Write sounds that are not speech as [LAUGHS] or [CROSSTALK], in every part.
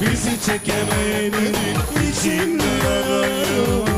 Bizi çekemeyenin içinde. yanarım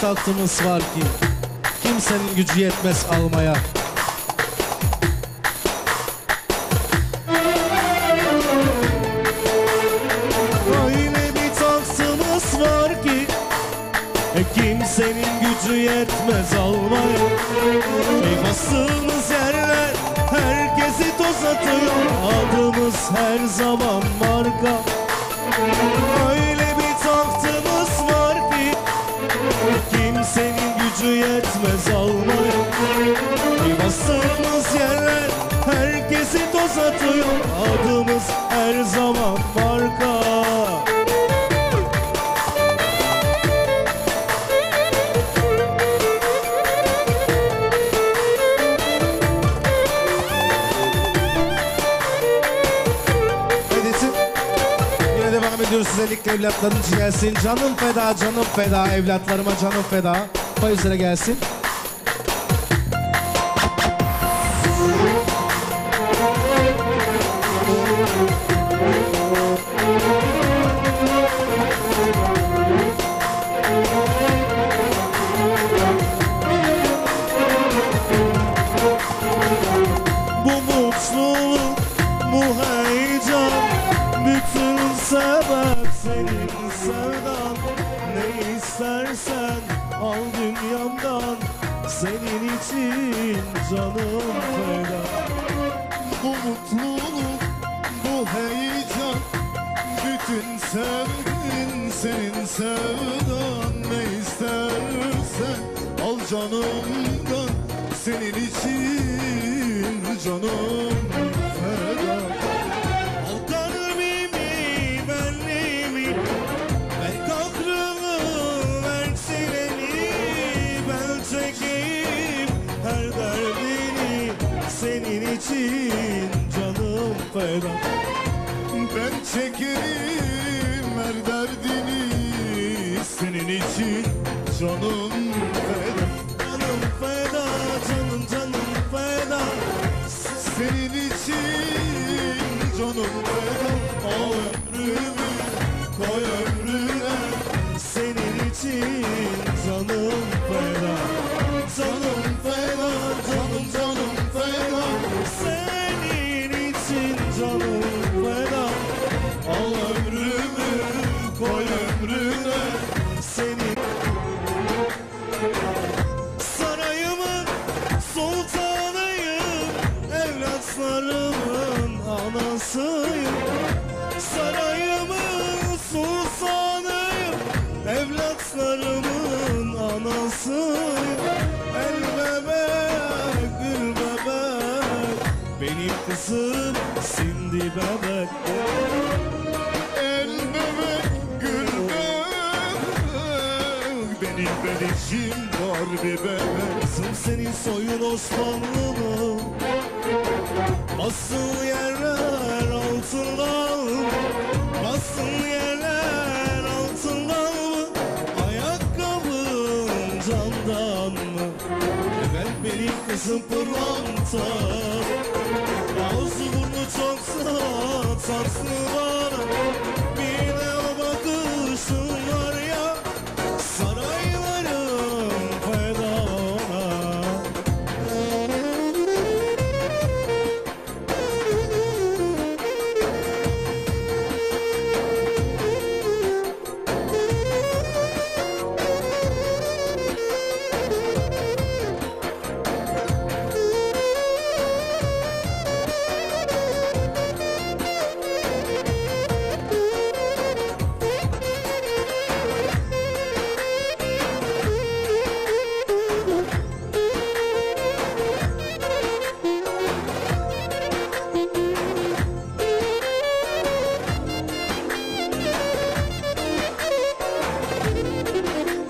çok var ki Kimsenin gücü yetmez almaya. Ah, Öyle bir tatlımız var ki e, Kimsenin gücü yetmez almaya. Ey bastığımız yerler herkesi toz atıyor Adımız her zaman marka. evlatlarınız gelsin. Canım feda, canım feda, evlatlarıma canım feda. Pay üzere gelsin.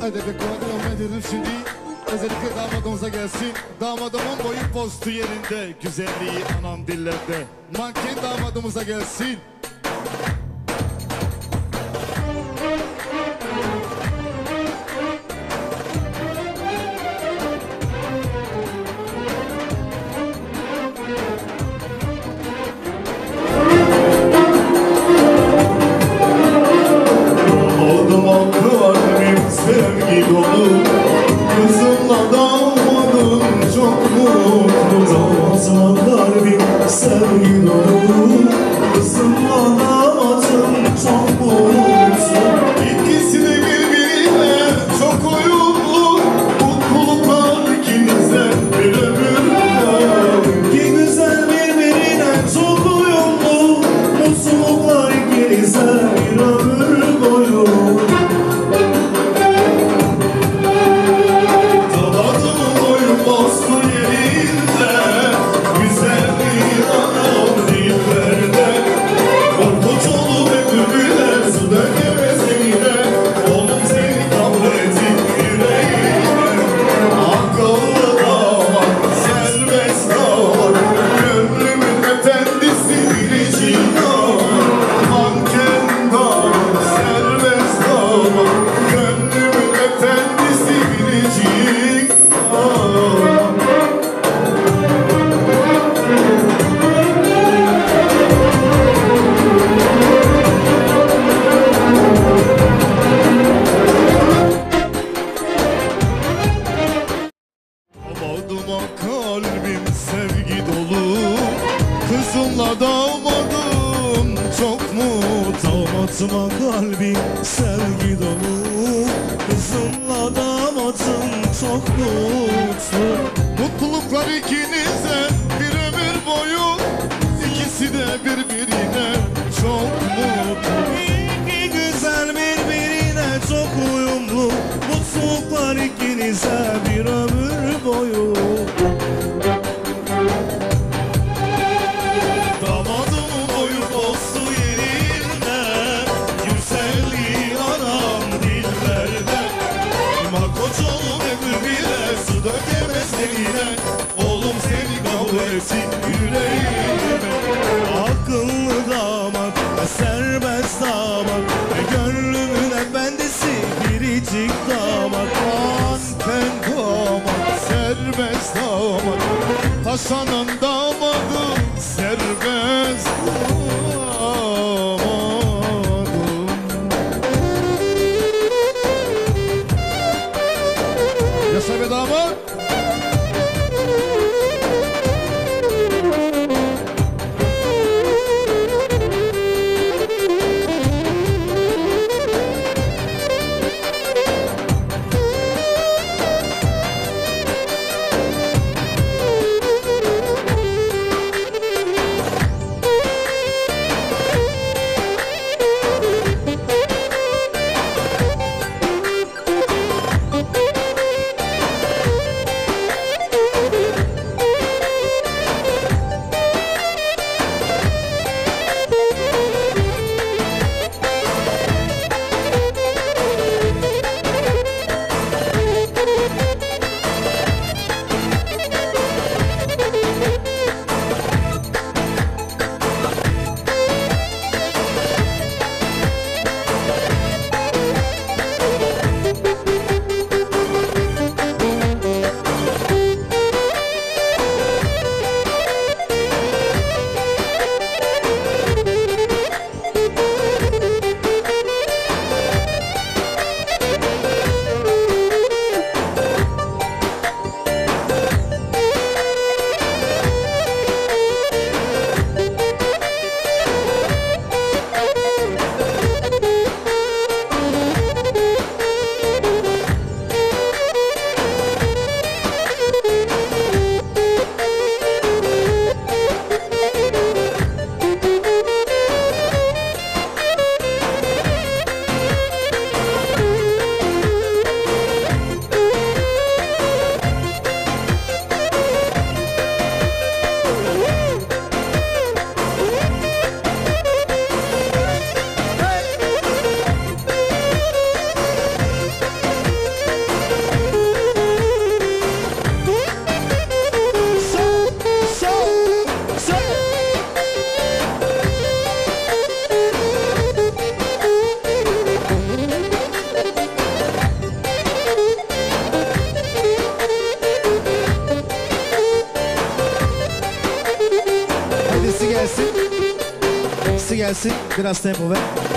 Ödebe koyduğum edirim şimdi? Özellikle damadomuza gelsin. Damadımın boyu postu yerinde. Güzelliği anam dillerde. Manken damadımıza gelsin. Graças tempo, velho.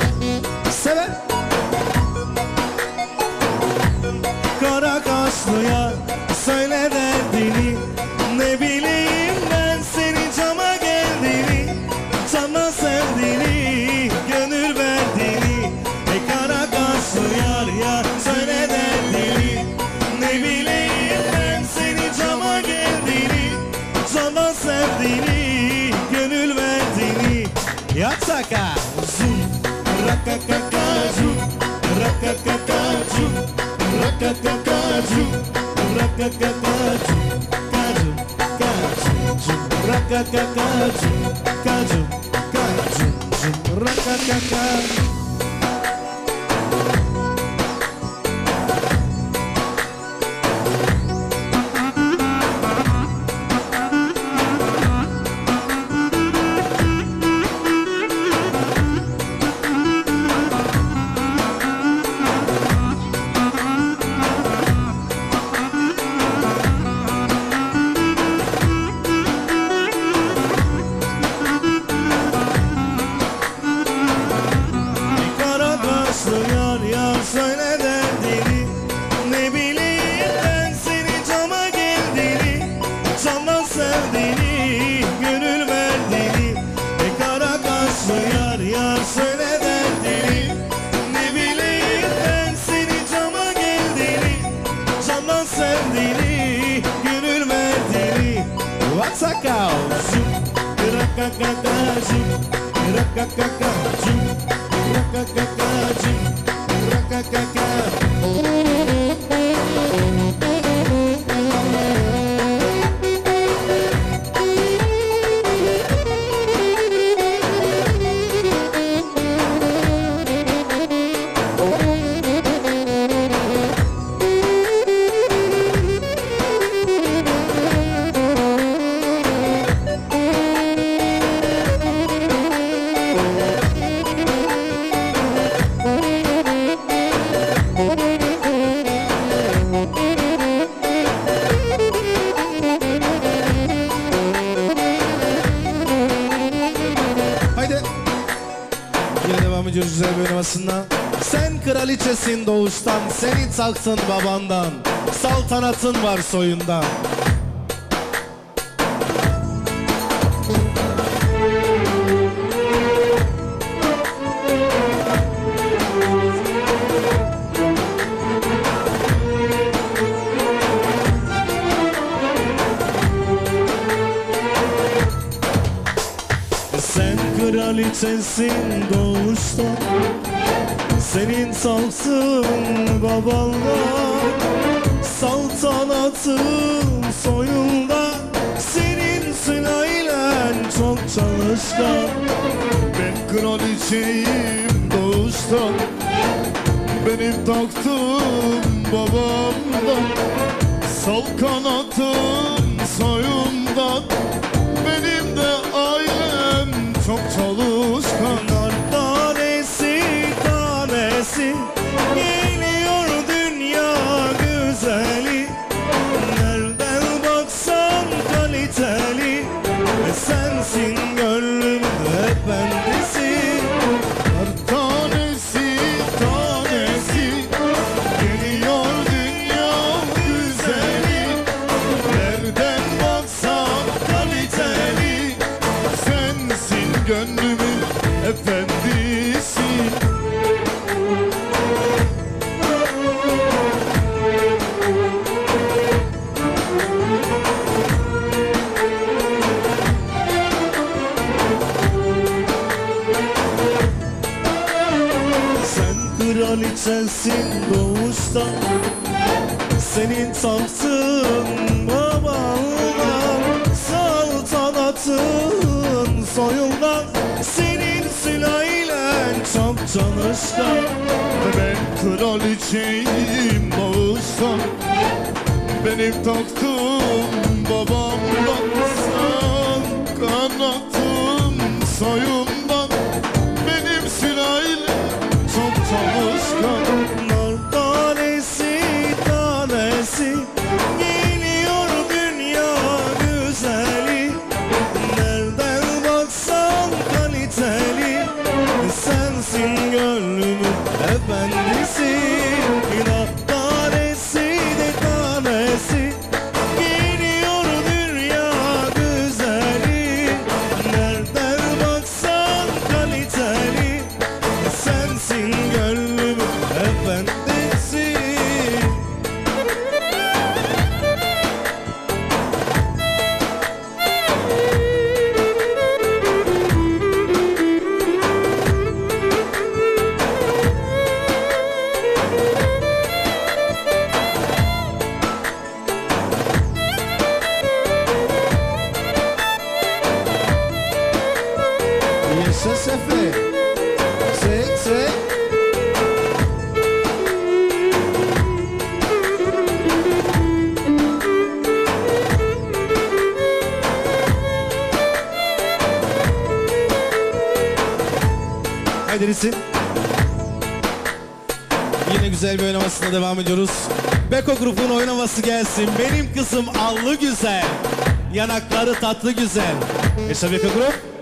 Aksaksın babandan Saltanatın var soyundan. Sen kraliçesin doğuştan senin salsın babanla Saltanatın soyunda. Senin sınayla çok çalışkan Ben kraliçeyim doğuştan. Benim taktım babamdan Sal kanatın soyundan Benim de ailem çok çalışkan insan. Sen insansın babandan Saltanatın soyundan. Senin silahıyla çok tanıştan Ben kraliçeyim bağıştan Benim taktım babamdan Sen kanatım soyundan. gelsin benim kızım allı güzel. Yanakları tatlı güzel. Esa Beka Grup.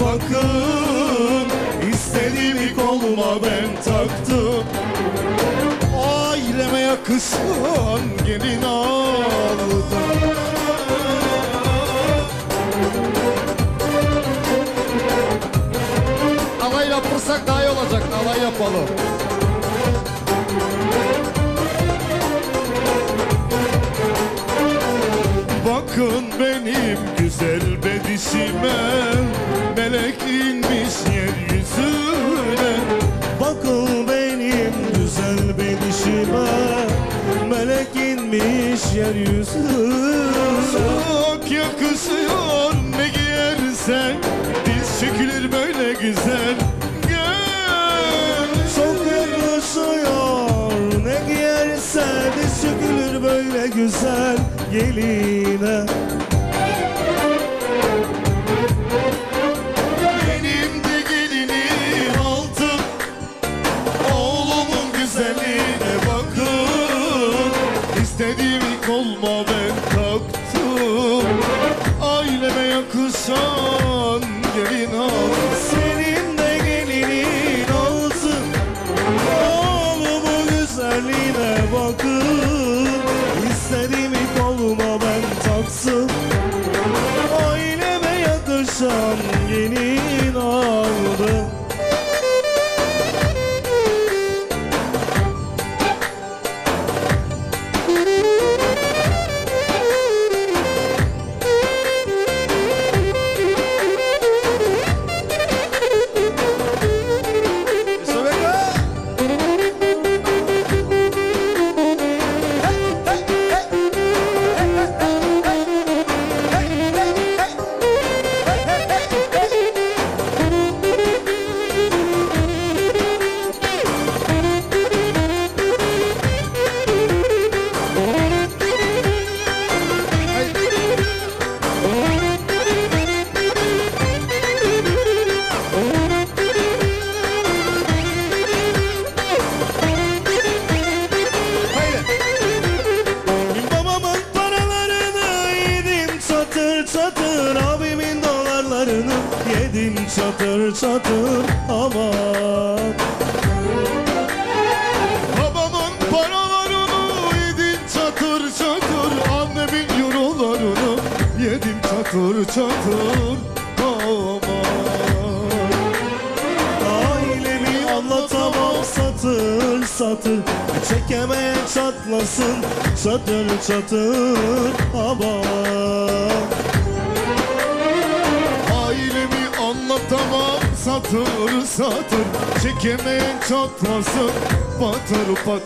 bakın. İstediğimi koluma ben taktım. Aileme yakışan gelin aldım. Alay yapırsak daha iyi olacak. Alay yapalım. Bakın benim güzel bedişime felek inmiş yeryüzüne. Bakın benim güzel bedişime Melek inmiş yeryüzüne. Çok yakışıyor ne giyersen. Diz çekilir böyle güzel. Gel. Çok yakışıyor ne giyersen. Diz çekilir böyle güzel. Geline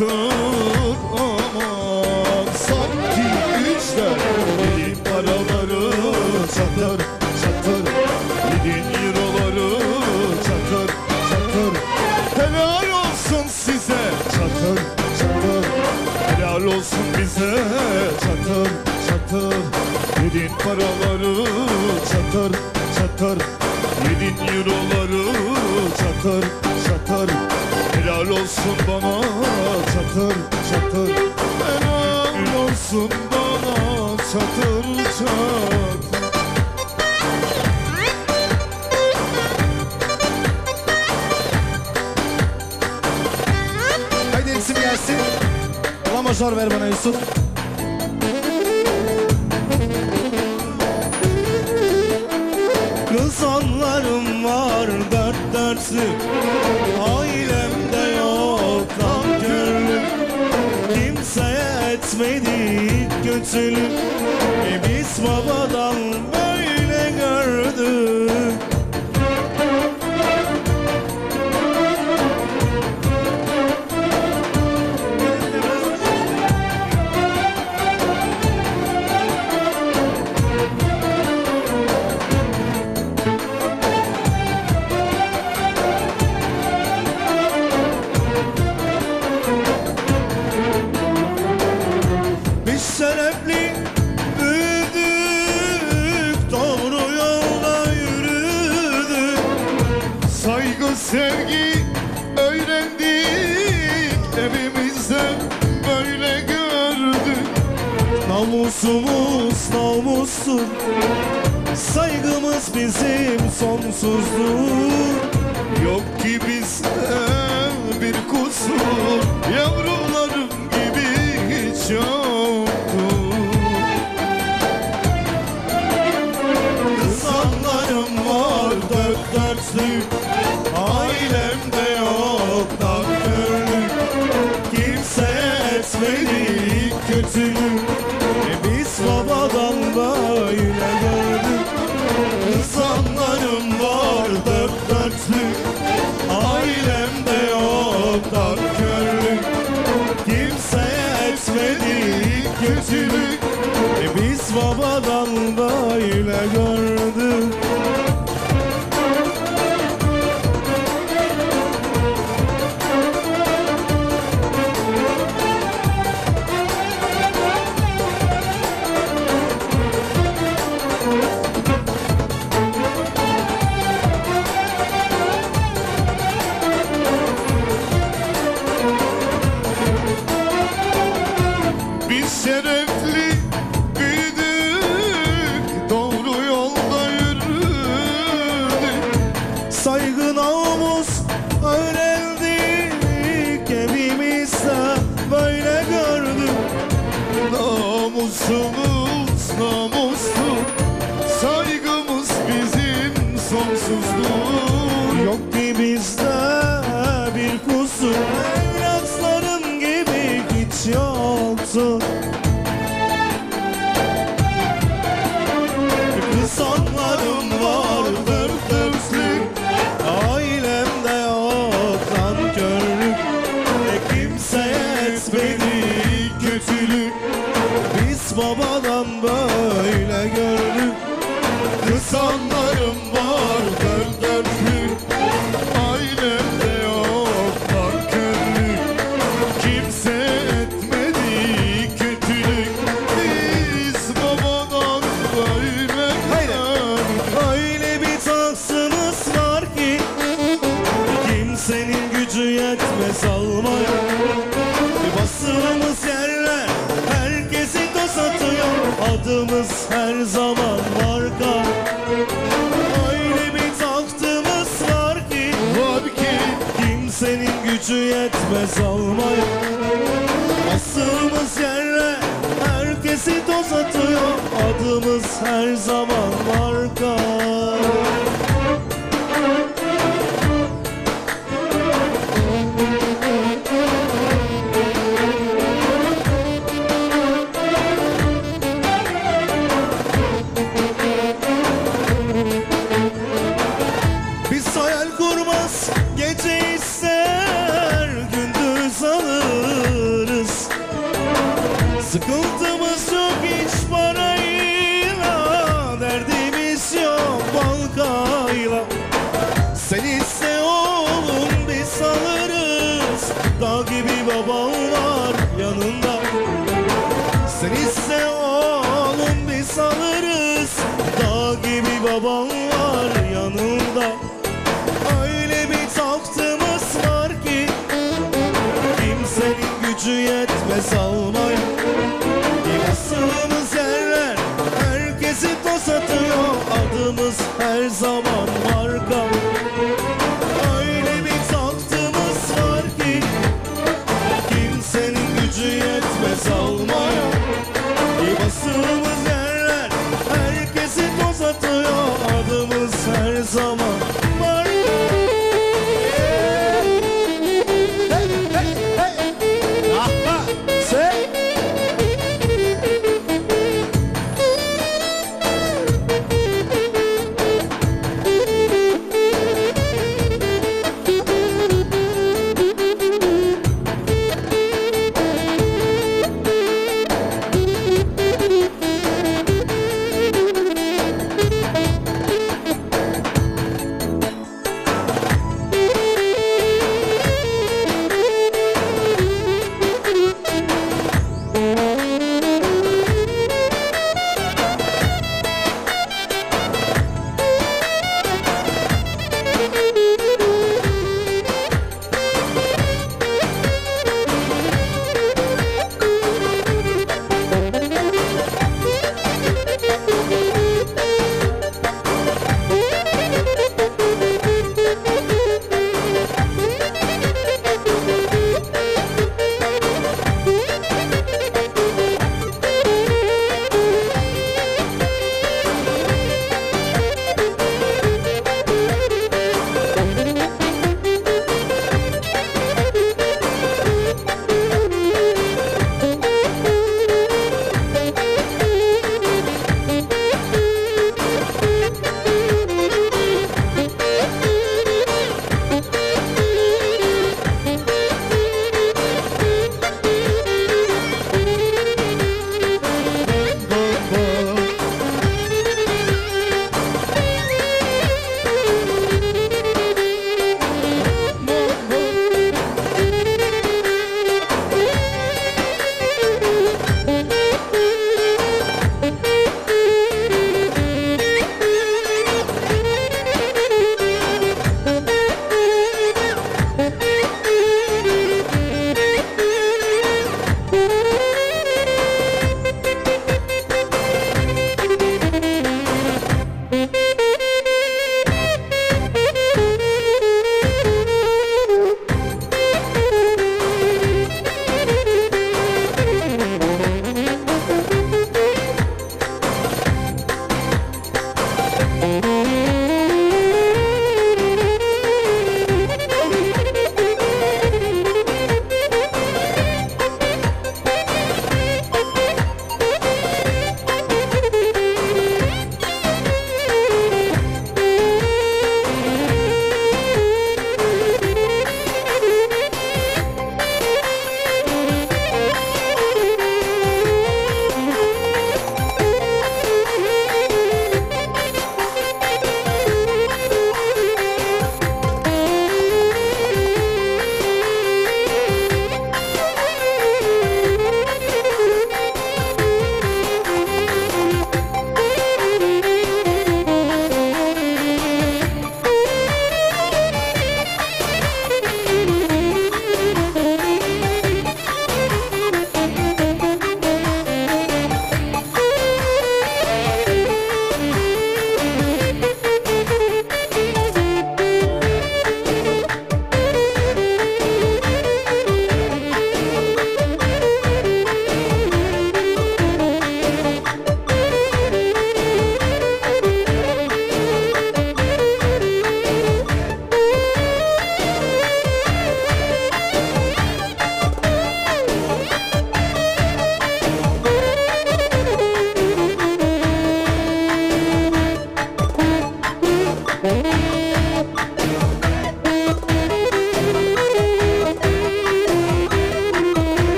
hayatım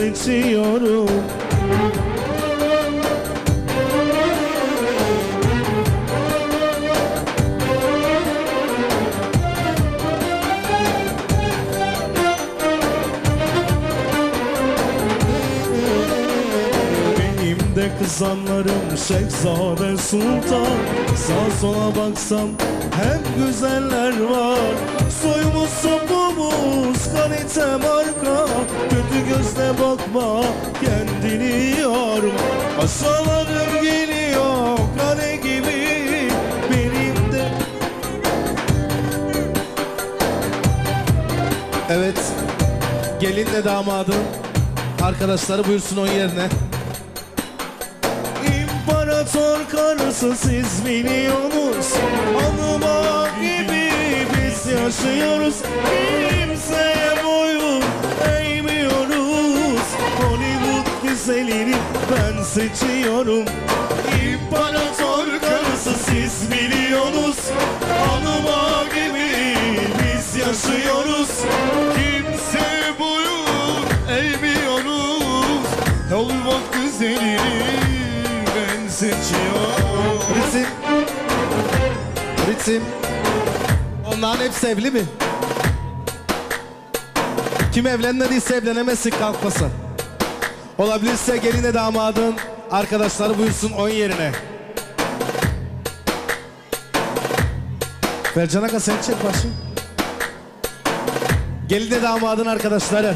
seçiyorum de kızanlarım Şehzade Sultan. Sağ sola baksam hep güzeller var Soyumuz sopumuz kalite marka Kötü gözle bakma kendini yorma Aşağılarım geliyor kale gibi Benim de Evet. Gelinle damadın arkadaşları buyursun onun yerine. İmparator karısı siz biliyorsunuz Hanıma yaşıyoruz. Kimseye boyun eğmiyoruz. Hollywood güzelini ben seçiyorum. İmparator karısı siz biliyorsunuz. Hanıma gibi biz yaşıyoruz. Kimse boyun eğmiyoruz. Hollywood güzelini ben seçiyorum. Ritim. Ritim. Onların hepsi evli mi? Kim evlenmediyse evlenemezsin kalkmasın. Olabilirse geline damadın arkadaşları buyursun oyun yerine. Fercan Aga sen çek başım. Geline damadın arkadaşları.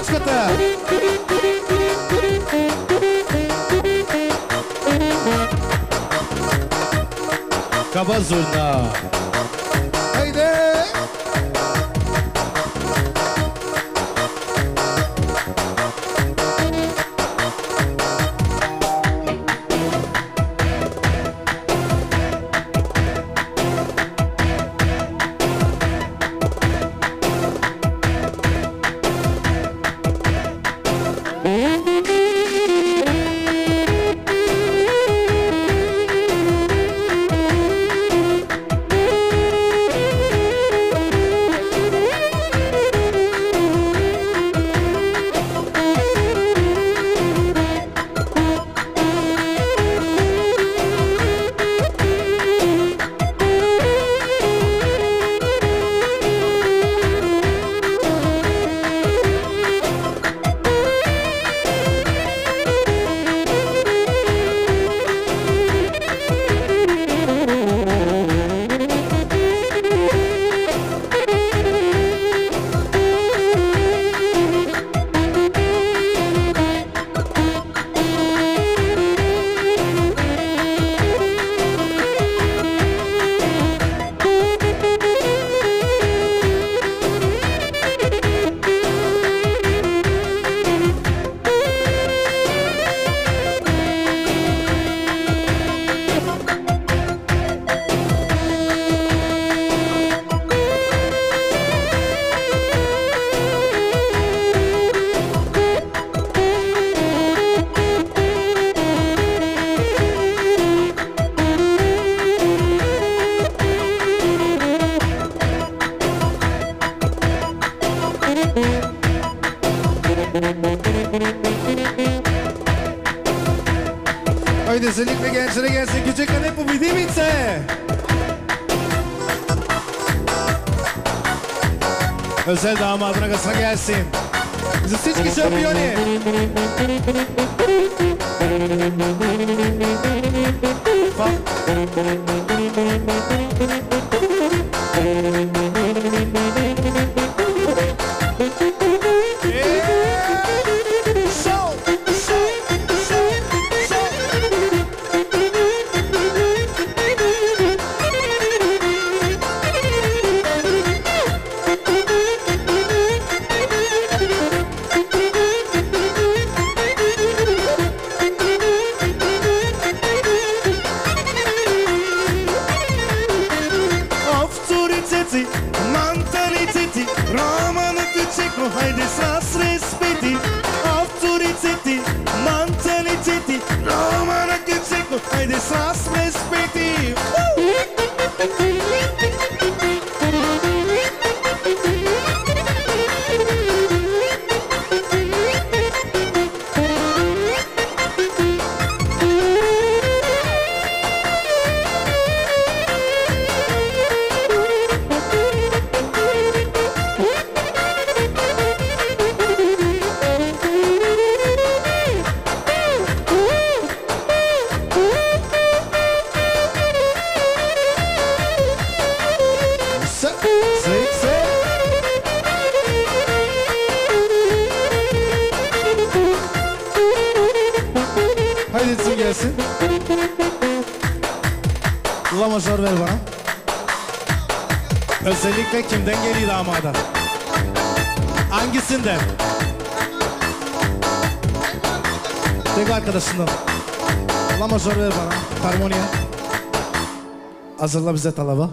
Açkıtı. Kaba zurna. Damadına Hazırla bize talaba.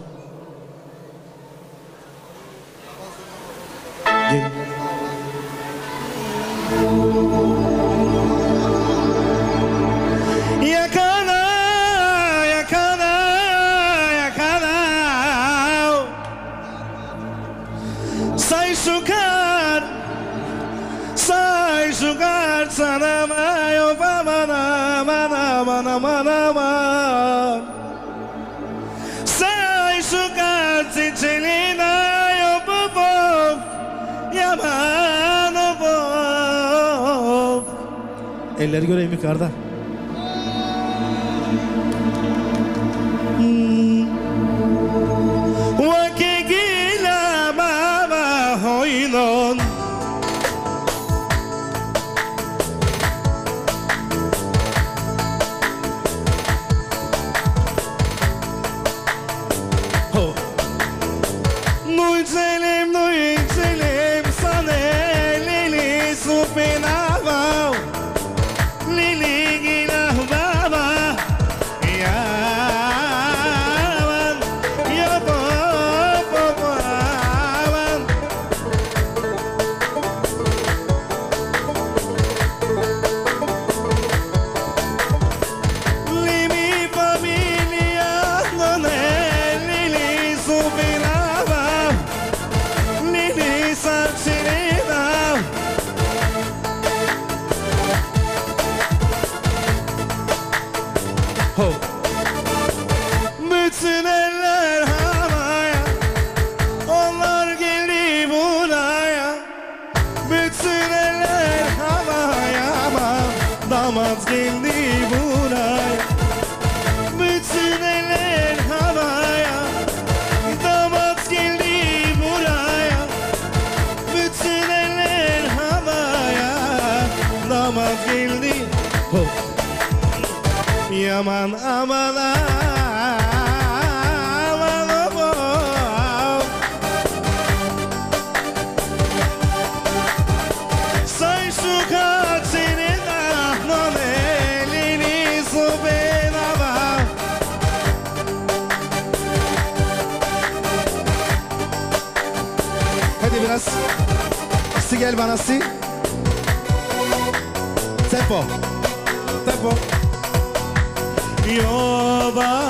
Yaman aman aman aman Sai su cazzine da non è l'inizio benava Hadi biraz. Si gel bana si. Tempo. Jehovah.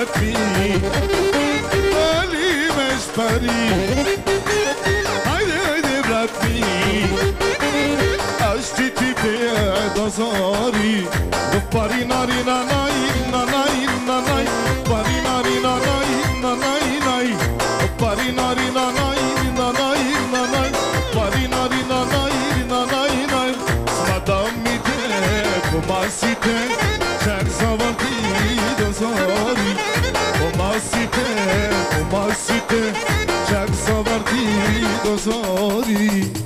حقي بالي مستري عيني بربي اشتي تبي دزاري دبري ناري ناناي sorry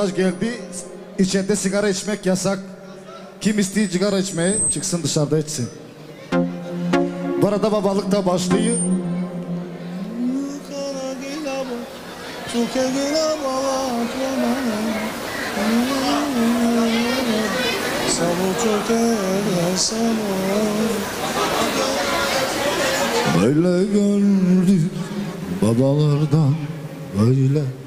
mesaj geldi. İçeride sigara içmek yasak. Kim istiyor sigara içmeyi çıksın dışarıda içsin. Bu arada babalık da başlıyor. Böyle gördük babalardan böyle.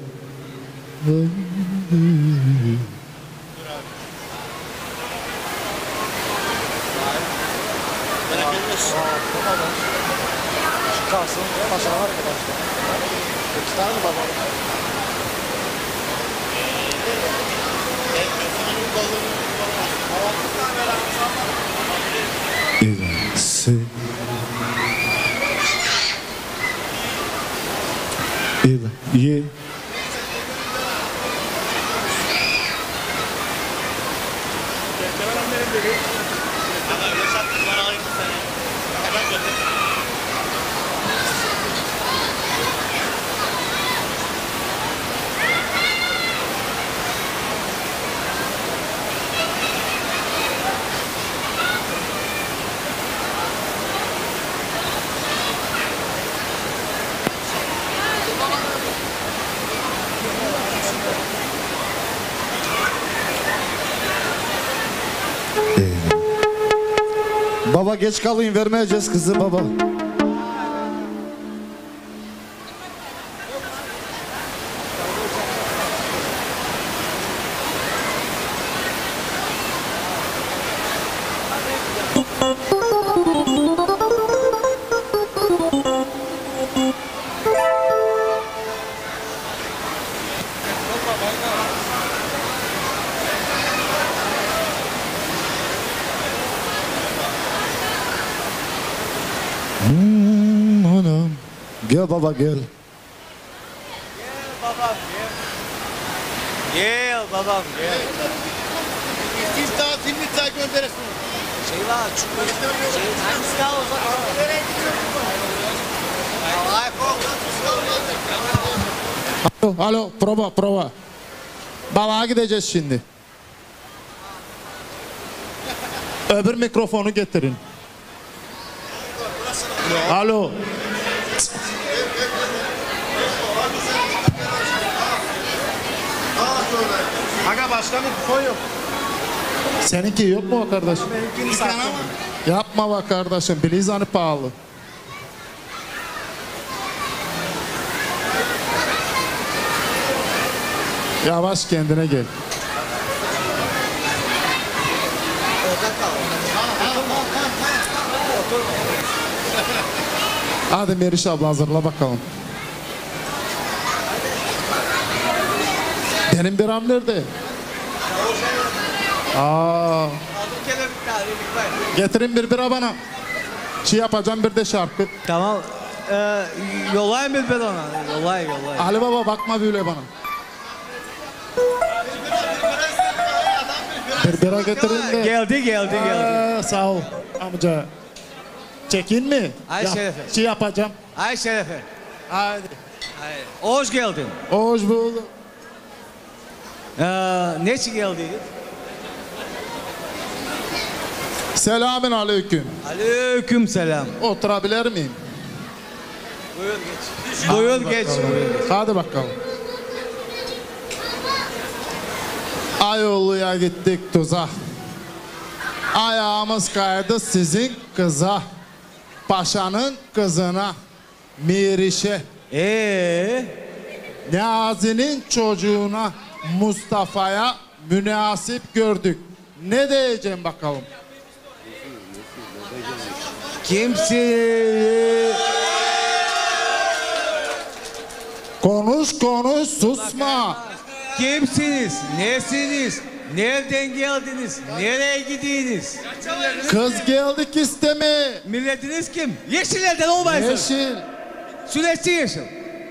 Geç kalın vermeyeceğiz kızı baba. Baba gel. babam gel. Gel babam gel. Siz daha filmi daha gönderesin. Şey var çünkü şey hangisi daha uzak? Alo, alo, prova, prova. Balığa gideceğiz şimdi. Öbür mikrofonu getirin. Alo. Aga başka mikrofon yok. Seninki yok mu ama. Yapma bak kardeşim. Bilizanı pahalı. Yavaş kendine gel. Hadi Meriç abla hazırla bakalım. Benim biram nerede? Aa, getirin bir bira bana. Şey yapacağım bir de şarkı. Tamam. Ee, yollayayım bir ben ona. Yollayayım yollayayım. Ali Baba bakma böyle bana. Bir bira getirin de. Geldi geldi geldi. Aa, sağ ol amca. Çekin mi? Ay Ya- şerefe. Şey yapacağım. Ay Şerefe. Hadi. Ay, Hoş geldin. Hoş bulduk. Ee, ne için geldin? Selamün aleyküm. Aleyküm selam. Oturabilir miyim? Buyur geç. Buyur geç. Buyur geç. Hadi bakalım. Ayolu'ya gittik tuza. Ayağımız kaydı sizin kıza. Paşanın kızına. Mirişe. Ee, Niyazi'nin çocuğuna Mustafa'ya münasip gördük. Ne diyeceğim bakalım? kimsin? Konuş konuş susma. Kimsiniz? Nesiniz? Nereden geldiniz? Nereye gidiyorsunuz? Kız geldik isteme. Milletiniz kim? Yeşillerden olmayın. Yeşil. Süreççi yeşil.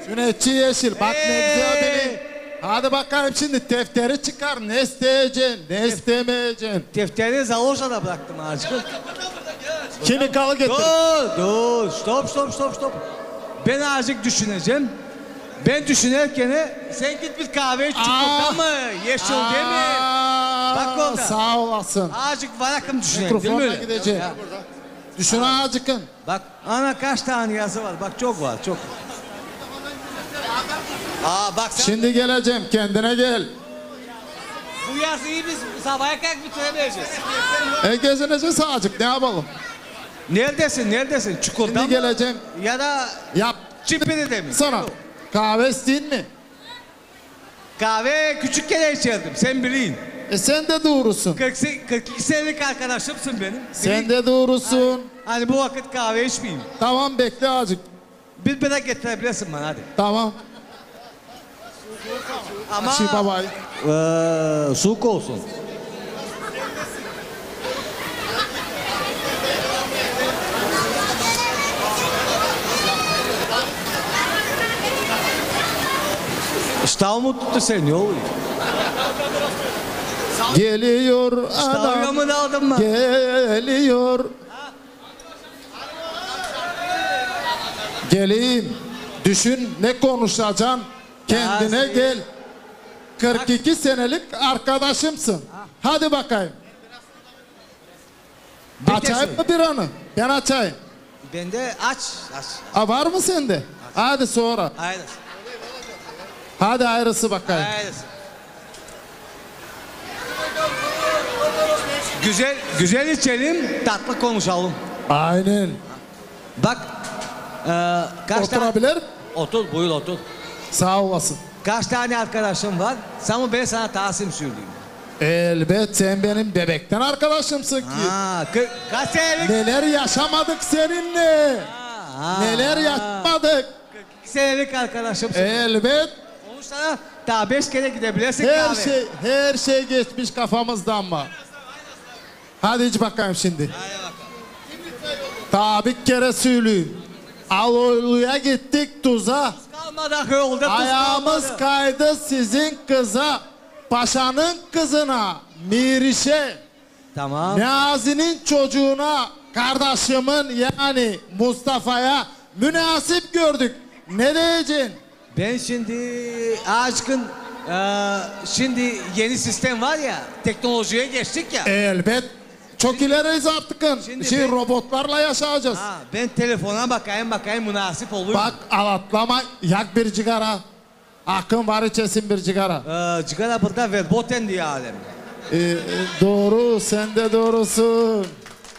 Sünnetçi yeşil. Bak ne güzel Ee? Hadi bakalım şimdi defteri çıkar. Ne isteyeceksin, ne istemeyeceksin. Defteri Zaloşa'da bıraktım azıcık. Kimikalı getir. Dur, dur. Stop, stop, stop, stop. Ben azıcık düşüneceğim. Ben düşünürken sen git bir kahve iç çikolata mı? Yeşil değil mi? Bak orada. Sağ olasın. Azıcık varakım düşünelim değil mi. Ya. Düşün acıkın. Bak ana kaç tane yazı var. Bak çok var çok. Aa bak sen Şimdi geleceğim kendine gel. bu yazıyı biz sabaha kadar bitiremeyeceğiz. E gezineceğiz acık ne yapalım? Neredesin neredesin? Çukurda Şimdi mı? geleceğim. Ya da Yap Çimpiri'de mi? sana. Kahve isteyeyim mi? Kahve küçükken içerdim sen bilin. E sen de doğrusun. 40, 42 senelik arkadaşımsın benim. Sen de doğrusun. Hani bu vakit kahve içmeyeyim. Tamam bekle azıcık. Bir bırak getirebilirsin bana hadi. Tamam. Ama Şey babay. eee, soğuk olsun. İştahı mı tuttu sen ne oluyor? Geliyor adam. mı daldın mı? Geliyor. Geleyim. Düşün ne konuşacaksın. Kendine gel. 42 senelik arkadaşımsın. Hadi bakayım. Açayım mı bir anı? Ben açayım. Ben de aç. Aç. Ha, var mı sende? Hadi sonra. Haydi. Hadi ayrısı bakayım. Haydi. Güzel, güzel içelim, tatlı konuşalım. Aynen. Bak, eee kaç tane... Oturabilir. Otur, buyur otur. Sağ olasın. Kaç tane arkadaşım var? Sana ben sana Tahsin söyleyeyim. Elbet sen benim bebekten arkadaşımsın ki. Ha, kı- kaç senelik? Neler yaşamadık seninle. Ha, Neler yaşamadık. 42 senelik arkadaşımsın. Elbet sana daha beş kere gidebilirsin her kahve. şey her şey geçmiş kafamızdan mı? Hadi iç bakayım şimdi. Bir kere söyleyeyim. Aloylu'ya gittik tuza. Kalmadı yolda tuz Ayağımız kalmadı. kaydı sizin kıza. Paşanın kızına. Mirişe. Tamam. Niyazi'nin çocuğuna, kardeşimin yani Mustafa'ya münasip gördük. Ne diyeceksin? Ben şimdi aşkın eee, şimdi yeni sistem var ya teknolojiye geçtik ya. Elbet. Çok ileriyiz artık. Şimdi Şey ben- robotlarla yaşayacağız. Ha, ben telefona bakayım bakayım münasip olur. Bak alatlama yak bir cigara. Akın var içesin bir cigara. Ee, cigara burada ver boten diye alem. Ee, e, doğru sen de doğrusun.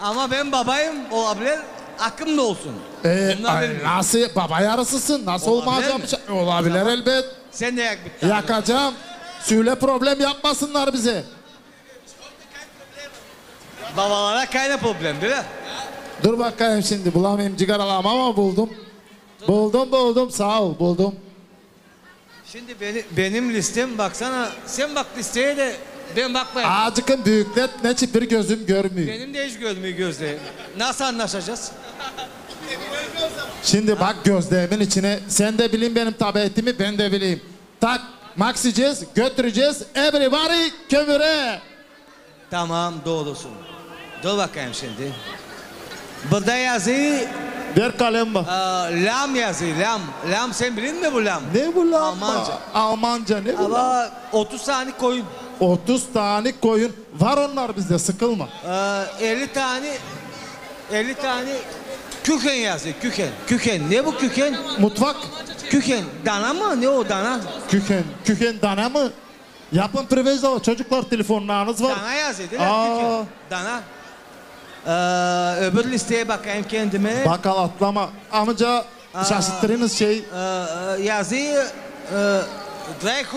Ama ben babayım olabilir akım da olsun. Ee, Bunlar ay, benim. nasıl baba yarısısın nasıl Olabilir olmayacağım? mi? şey- Olabilir elbet. Sen de yak tane. Yakacağım. Söyle problem yapmasınlar bize. Babalara kayna problem değil mi? Dur bakayım şimdi bulamayayım cigaralamam ama buldum. Buldum buldum sağ ol buldum. Şimdi beni, benim listem baksana sen bak listeye de ben bakmayayım. Ağacıkın büyüklet ne çipir gözüm görmüyor. Benim de hiç görmüyor gözle. Nasıl anlaşacağız? Şimdi bak gözlerimin içine sen de bilin benim tabiatimi ben de bileyim. Tak maksiyeceğiz götüreceğiz everybody kömüre. Tamam doğrusun. Dur bakayım şimdi. Burada yazıyor Ver kalem bak. e, lam yazıyor lam. Lam sen bilin mi bu lam? Ne bu lan? Almanca. Almanca ne bu lan? Ama 30 tane koyun. 30 tane koyun. Var onlar bizde sıkılma. Ee, 50 tane 50 tane küken yazıyor küken. Küken ne bu küken? Mutfak Küken dana mı? Ne o dana? küken. Küken dana mı? Yapın privejde o çocuklar telefonlarınız var. Dana yazıyor değil mi? Küken. Dana. Ee, öbür listeye bakayım kendime. Bakal atlama. Amca Aa. şaşırttırınız şey Ee, e, yazıyor e, 300.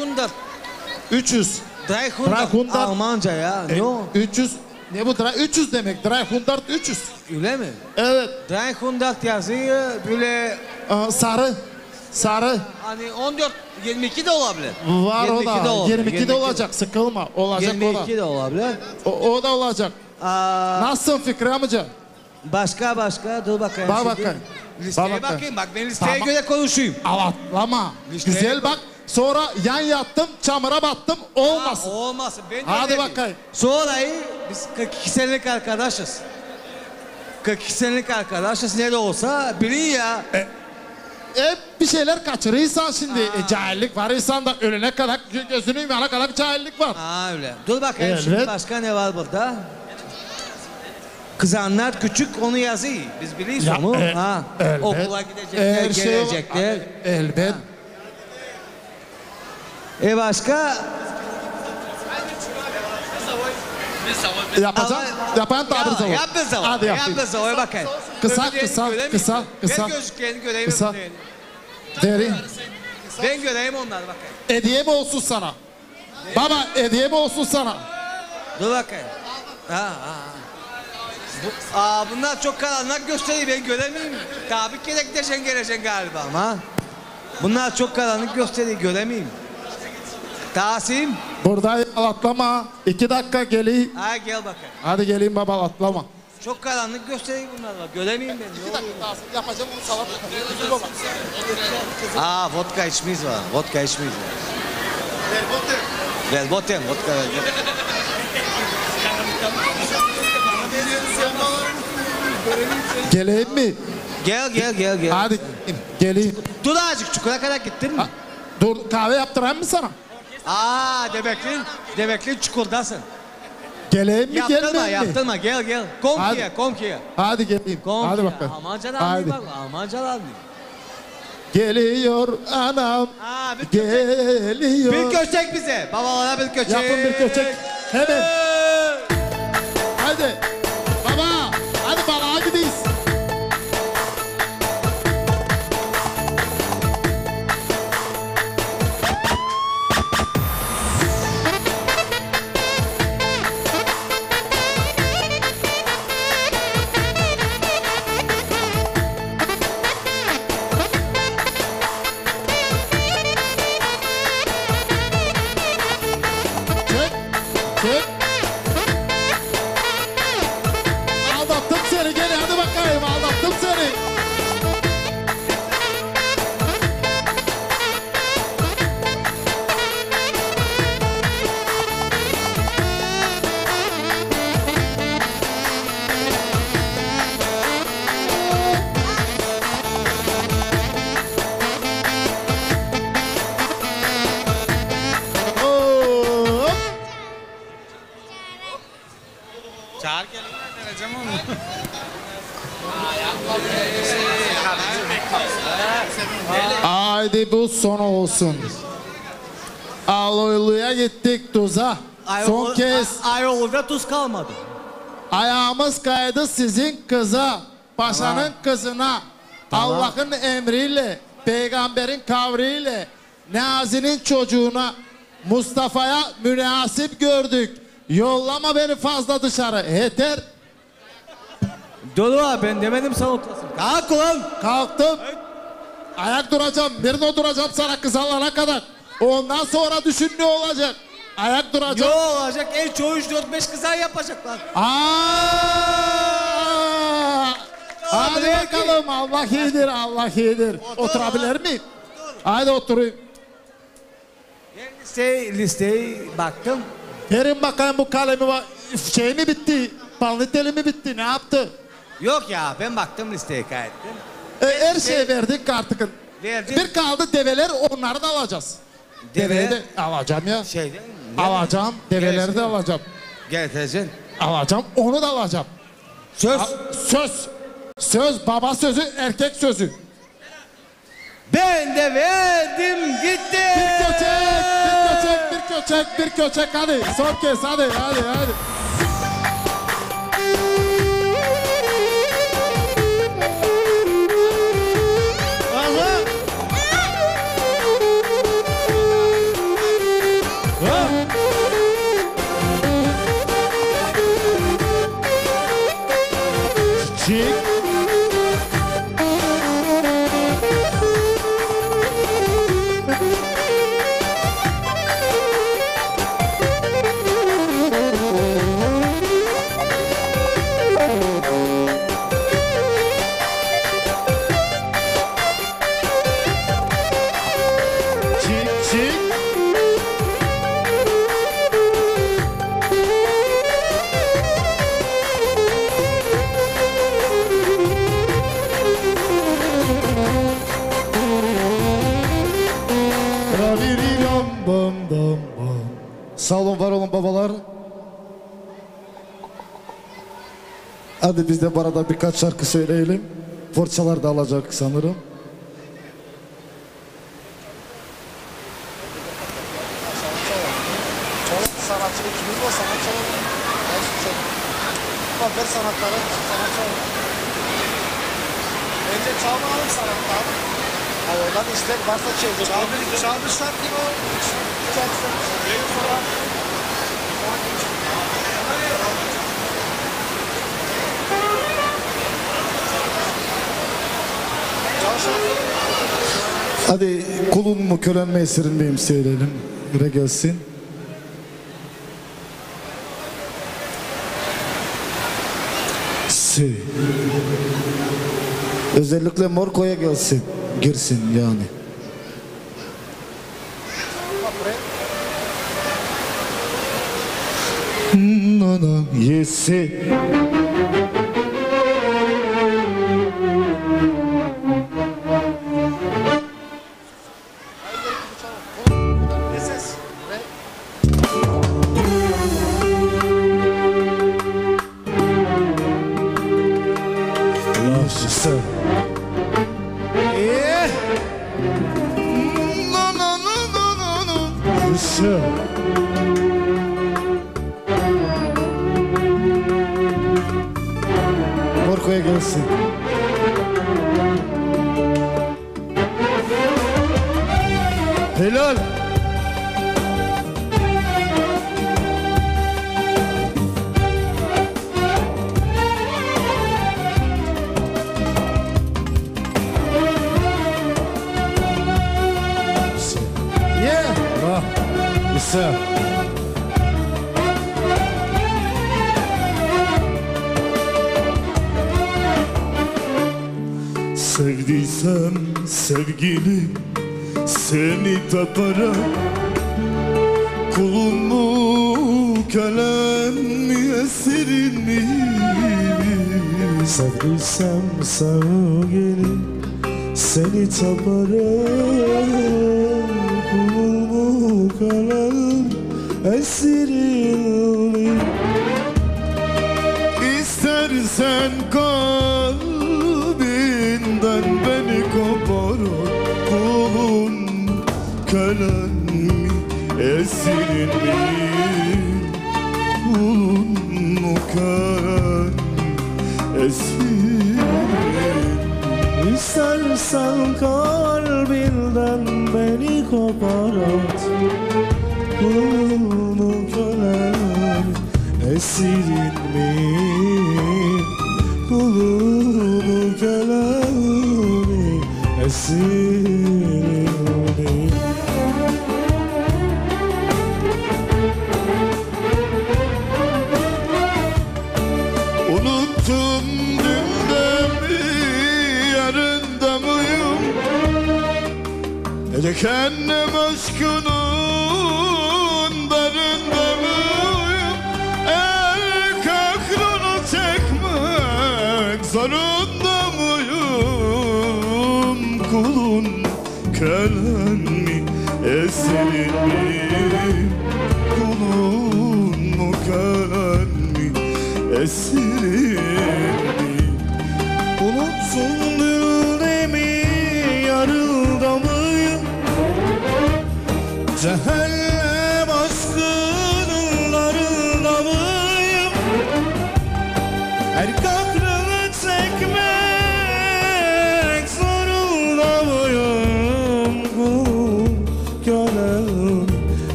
300. 300 300. Almanca ya. Ne o? 300. Ne bu? Dra- 300 demek. 300 300. Öyle mi? Evet. 300 yazıyor böyle Aa, sarı. Sarı. hani 14 22 de olabilir. Var o 22 da. de olabilir, 22 de 22 olacak. Sıkılma. Olacak o da. 22 de olabilir. O, o da olacak. Aa, Nasılsın Fikri amca? Başka başka dur bakayım. Bak şimdi. bakayım. Listeye Bak bakayım. bakayım. Bak ben listeye Tamam. göre konuşayım. Alatlama. Listeye Güzel bak. Sonra yan yattım, çamura battım. Olmasın. Ha, olmasın. Ben de Hadi öyle diyeyim. bakayım. Sonrayı biz 42 senelik arkadaşız. 42 senelik arkadaşız ne de olsa bilin ya. hep bir şeyler kaçırırsan şimdi. E, cahillik var insanda ölene kadar gö- gözünü yumana kadar cahillik var. Aa öyle. Dur bakayım şimdi Evet. başka ne var burada? Kızanlar küçük onu yazıyor. Biz biliyoruz Ya, onu. e, ha. elbet. Okula gidecekler, Her şey- gelecekler. Elbet. E başka? Yapacağım. Yapan tabir zavur. Yap bir zaman. Hadi Yap yapayım. bir zaman bakayım. Kısa, kısa, kısa, kısa. Ver gözlüklerini göreyim. Kısa. Derin. Ben göreyim onları bakayım. Hediye mi olsun sana? Baba hediye mi olsun sana? Dur bakayım. Ha, ha. Bu, aa, bunlar çok karanlık gösteriyor ben göremeyeyim. Tabii ki de gideceksin geleceksin galiba ama. Bunlar çok karanlık gösteriyor göremeyeyim. Tahsin. Burada atlama. İki dakika geleyim. Ha gel bakayım. Hadi geleyim baba atlama. Çok karanlık gösteriyor bunlar bak göremeyeyim ben. Ne oluyor? Yapacağım bunu salak. Aa vodka içmeyiz var. Vodka içmeyiz var. Ver botem. Vodka ver. [LAUGHS] Geleyim mi? Gel gel gel gel. Hadi geleyim. Dur azıcık çukura kadar gittin mi? Ha, Dur kahve yaptırayım mı sana? Aa demekli, demekli çukurdasın. Geleyim mi gelmeyeyim mi? yaptırma gel gel. Kom Hadi. kiye kom kiye. Hadi geleyim. Kom Hadi bakalım. Amancan Hadi. bak amancan abi. Geliyor anam. Aa bir köçek. Geliyor. Bir köçek bize. Babalara bir köçek. Yapın bir köçek. Hemen. Hadi. Haydi bu son olsun. Aloylu'ya gittik tuza. Son kez Ayolda tuz kalmadı. ayağımız kaydı sizin kıza. Paşanın kızına. Allah'ın emriyle, peygamberin kavriyle, Nazi'nin çocuğuna, Mustafa'ya münasip gördük. Yollama beni fazla dışarı. Yeter. Dur abi ben demedim sana oturasın. Kalk ulan. Kalktım. Ayak duracağım. Birine duracağım sana kız alana kadar. Ondan sonra düşün ne olacak. Ayak Ne duracağım. olacak? El çoğuş 4-5 kızar yapacaklar. Aa! Hadi bakalım Allah iyidir Allah iyidir. Oturabilir miyim? Haydi oturayım. Ben listeyi, listeyi baktım. Verin bakayım bu kalemi var. Şey mi bitti? Palniteli mi bitti? Ne yaptı? Yok ya ben baktım listeye kaydettim. E, her şey verdik artık. Verdim. Bir kaldı develer onları da alacağız. Deveyi de alacağım ya. Şeyden. Alacağım. Develeri de alacağım. Getireceksin. Alacağım. Onu da alacağım. Söz. A- Söz. Söz baba sözü erkek sözü. Ben de verdim gitti. Bir köçek, bir köçek, bir köçek, bir köçek hadi. Son kez hadi, hadi, hadi. Babalar. Hadi biz de bu arada birkaç şarkı söyleyelim. Forçalar da alacak sanırım. Sanatçı ikimiz var sanatçı var. Ben şey. Sanatçı var. Bence çalmayalım sanatlar. Ha oradan istek varsa çevir. Çaldır, çaldırsak gibi o. Hadi kulun mu kölen mi esirin miyim söyleyelim. Bire gelsin. Si. Özellikle Morko'ya gelsin. Girsin yani. Nana yesi.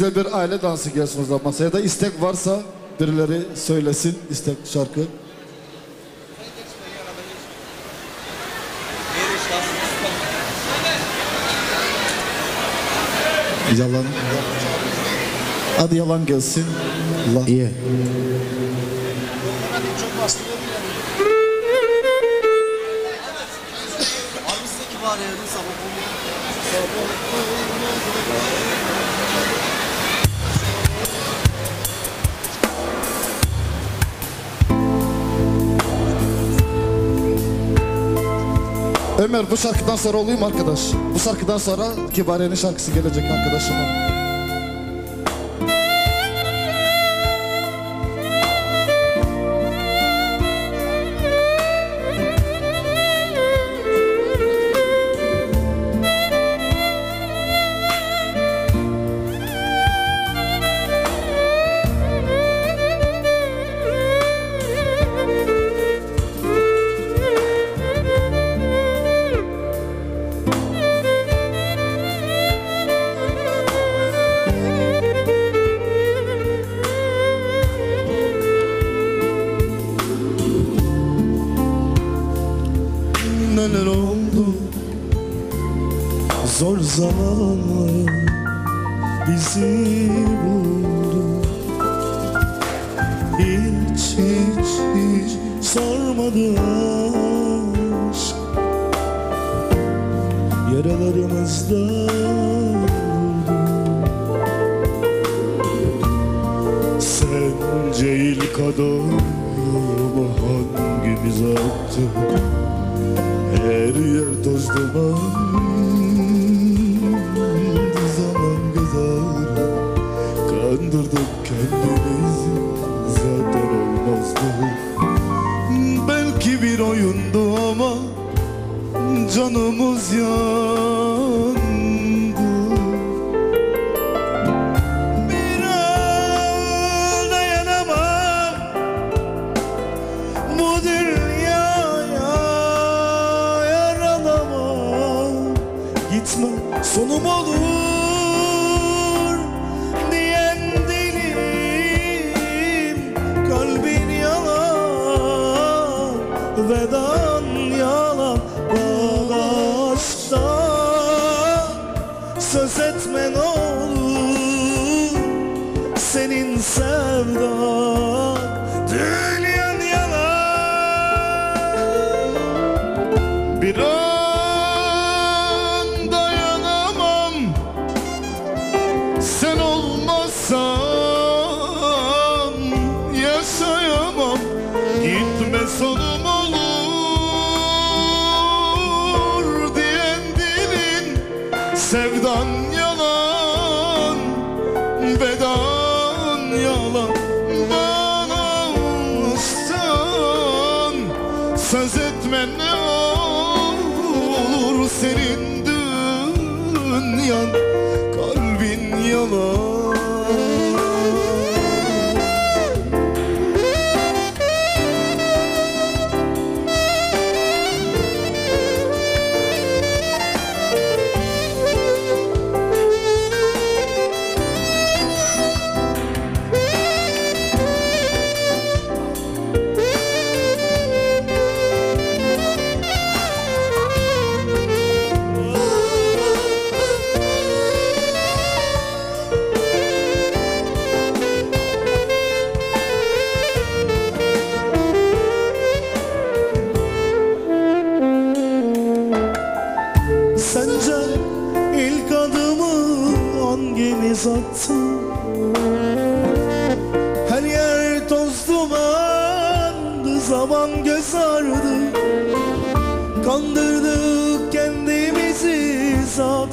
güzel bir aile dansı gelsin o zaman masaya da istek varsa birileri söylesin istek şarkı. Yalan. Hadi yalan gelsin. Allah. İyi. Abi. Ömer bu şarkıdan sonra olayım arkadaş. Bu şarkıdan sonra Kibariye'nin şarkısı gelecek arkadaşıma. toz dumandı zaman güzel. Kandırdık kendimizi zaten olmazdı Belki bir oyundu ama canımız yan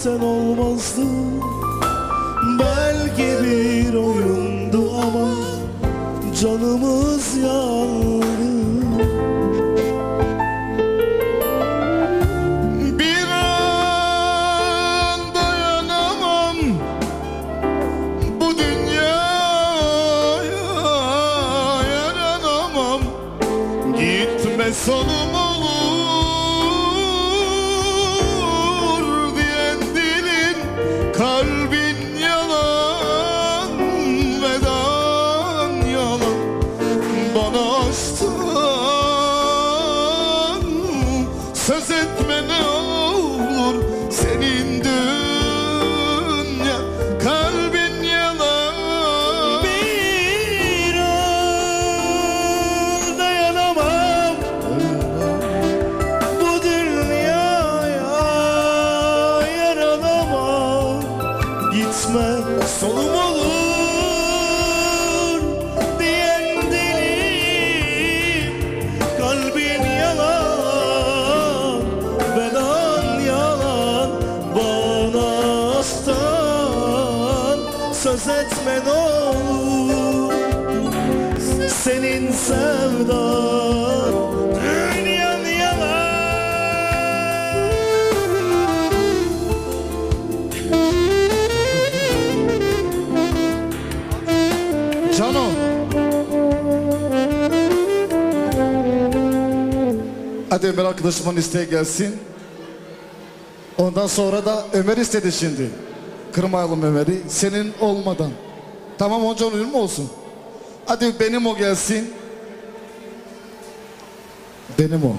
sen olmazdın. Belki bir oyundu ama Canımız yar. şimdi Ömer arkadaşımın isteği gelsin. Ondan sonra da Ömer istedi şimdi. Kırmayalım Ömer'i. Senin olmadan. Tamam onca onun mu olsun? Hadi benim o gelsin. Benim o.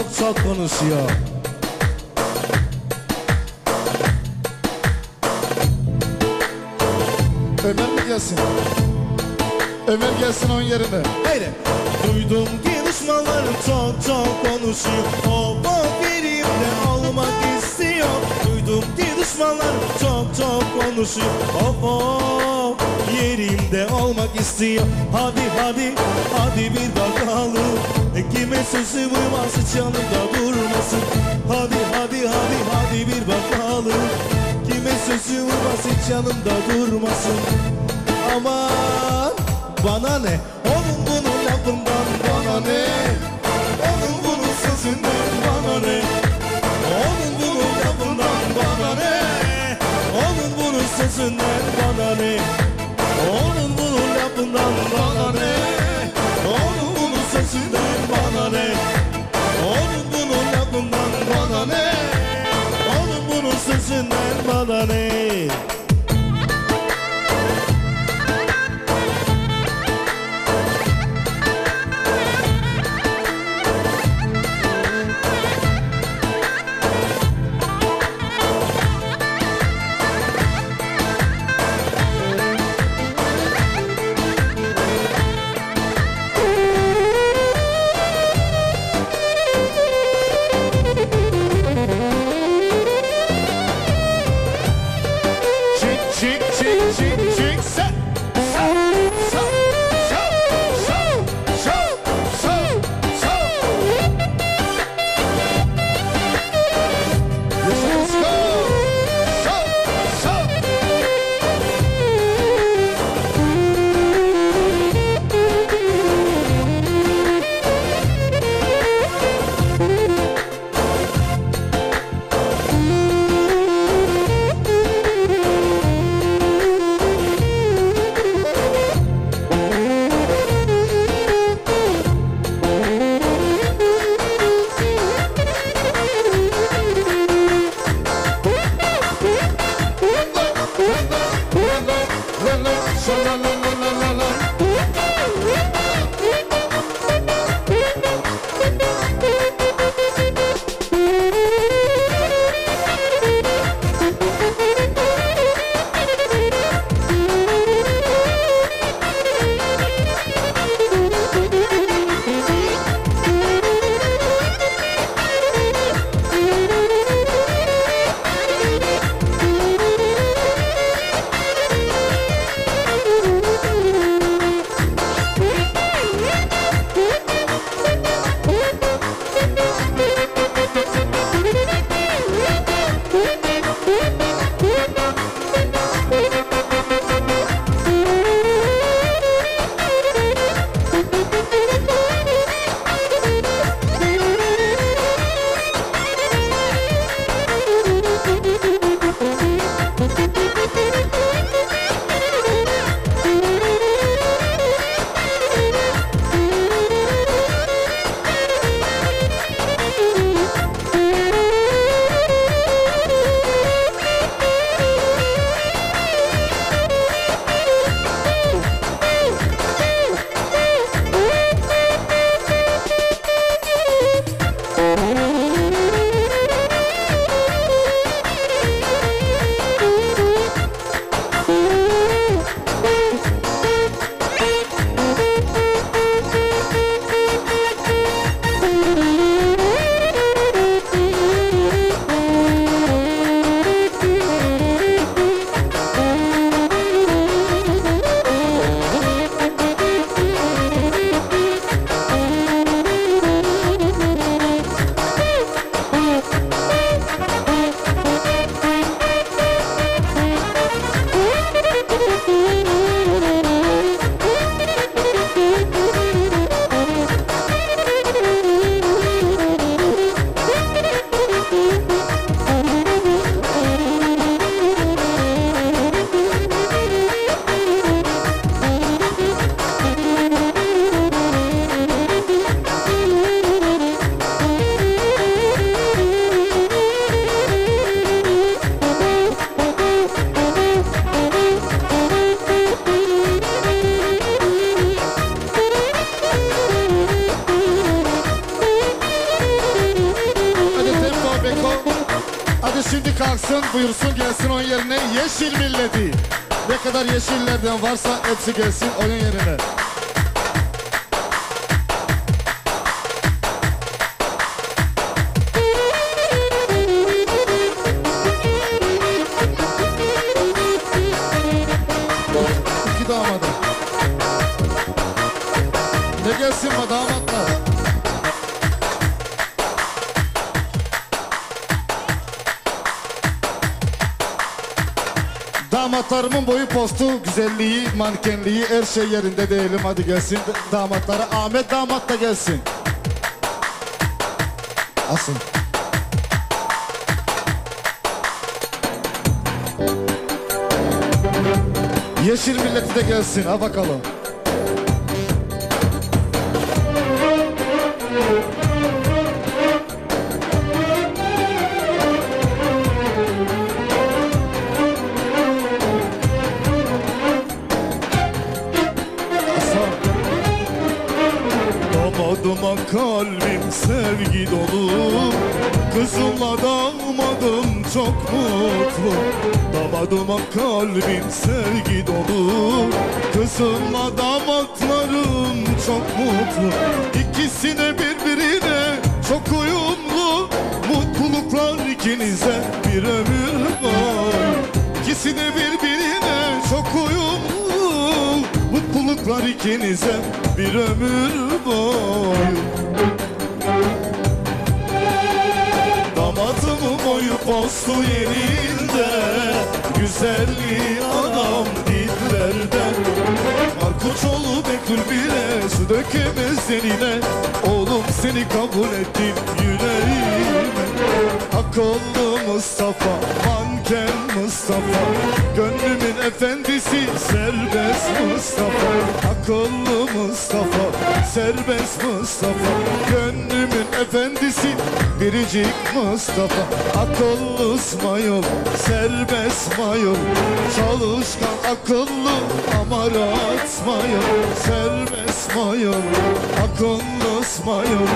çok çok konuşuyor. Ömer mi gelsin? Ömer gelsin onun yerine. Haydi. Duydum ki düşmanların çok çok konuşuyor. O bu elimde olmak istiyor. Duydum ki düşmanların çok çok konuşuyor. O o yerimde olmak istiyor. Hadi hadi hadi bir bakalım. E, Kime sözü uymaz hiç yanımda durmasın. Hadi hadi hadi hadi bir bakalım. Kime sözü uymaz hiç yanımda durmasın. Aman bana ne? Onun bunun lafından bana ne? Onun bunun sözünden bana ne? Onun bunun lafından bana ne? Onun bunun sözünden bana ne? Onun lafından bana ne? Onun bunun sözünden bana ne? Onun bunun lafından bana ne? Onun bunun sözünden bana ne? Gelsin mi damatlar? Damatlarımın boyu postu, güzelliği, mankenliği, her şey yerinde diyelim. Hadi gelsin damatlara. Ahmet damat da gelsin. Asıl. Yeşil milleti de gelsin. Ha bakalım. Sevgi dolu. Kızımla damadım çok mutlu. Damadıma kalbim sevgi dolu. Kızımla damatlarım çok mutlu. İkisine birbirine çok uyumlu. Mutluluklar ikinize bir ömür boyu İkisine birbirine çok uyumlu. Mutluluklar ikinize bir ömür boyu postu yerinde Güzelliği adam dillerde Markoçoğlu Bekül bile su dökemez eline Oğlum seni kabul ettim yüreğime Akıllı Mustafa, manken Mustafa. Gönlümün efendisi serbest Mustafa. Akıllı Mustafa, serbest Mustafa. Gönlümün efendisi biricik Mustafa. Akıllı İsmail, serbest mayıl Çalışkan akıllı ama rahat mayıl Serbest mayıl, akıllı İsmail.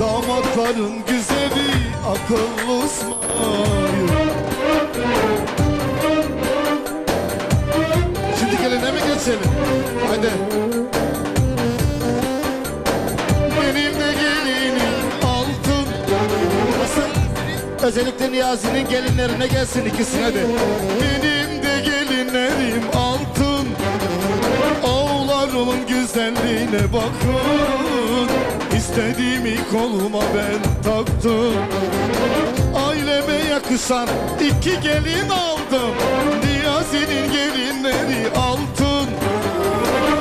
Damatların güzeli akıllı İsmail Şimdi geline mi geçelim? Haydi. Benim de gelinim altın. Özellikle Niyazi'nin gelinlerine gelsin ikisine de. Benim de gelinlerim altın Oğullarımın güzelliğine bakın İstediğimi koluma ben taktım Aileme yakışan iki gelin aldım Niyazi'nin gelinleri altın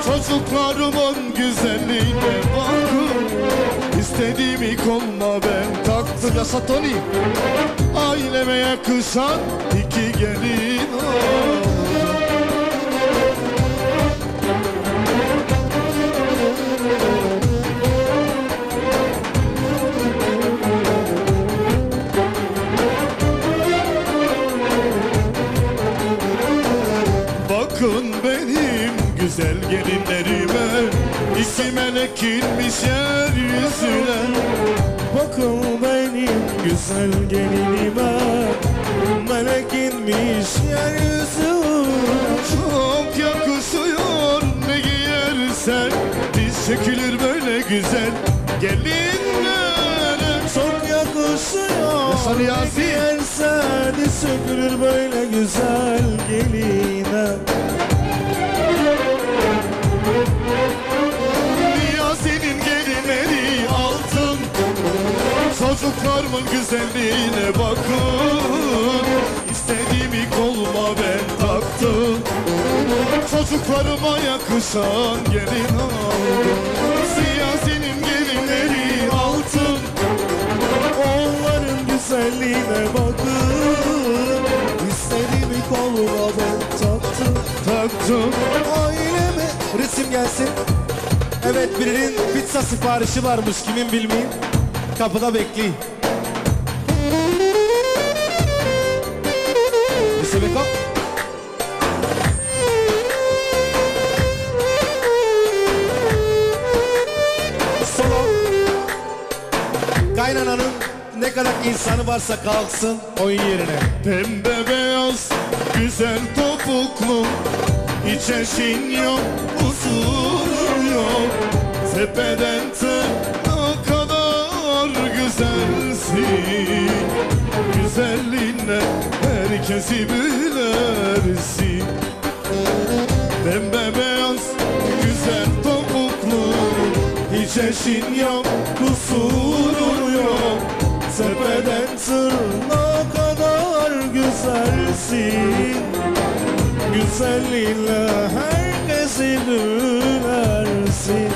Çocuklarımın güzelliğine bakın İstediğimi koluma ben taktım Yasa Tony. Aileme yakışan iki gelin oldu. İki melek inmiş yeryüzüne. Bakın benim güzel gelinime. Melek inmiş yeryüzüne. Çok yakışıyor ne giyersen. Biz çekilir böyle güzel gelinlere. Çok yakışıyor Yaşa Niyazi. Ne giyerse diz sökülür böyle güzel geline Çocuklarımın güzelliğine bakın? İstediğimi koluma ben taktım. Çocuklarıma yakışan gelin aldım Niyazi'nin gelinleri altın. Onların güzelliğine bakın. İstediğimi koluma ben taktım. Taktım. Aileme Resim gelsin. Evet birinin pizza siparişi varmış kimin bilmeyeyim Kapıda bekleyin. Kaynananın ne kadar insanı varsa kalksın oyun yerine. Pembe beyaz güzel topuklu Hiç eşin yok huzurun yok. Tepeden tırnağa kadar güzelsin Güzelliğinle herkesi bilersin. Pembe beyaz güzel topuklu Hiç eşin yok kusurun yok. Tepeden tırnağa kadar güzelsin. Güzelliğinle herkesi büyülersin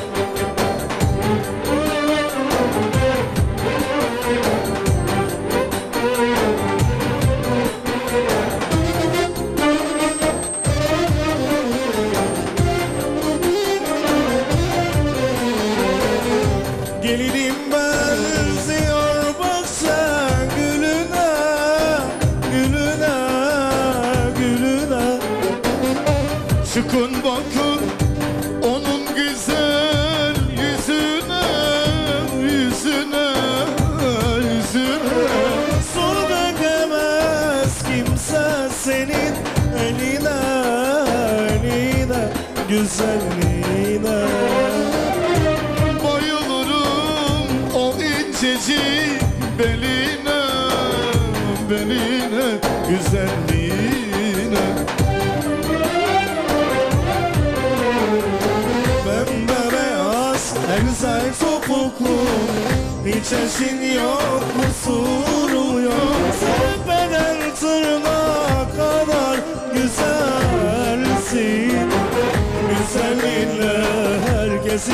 Hiç eşin yok kusuru yok? Tepeden tırnağa kadar güzelsin. Güzelliğinle herkesi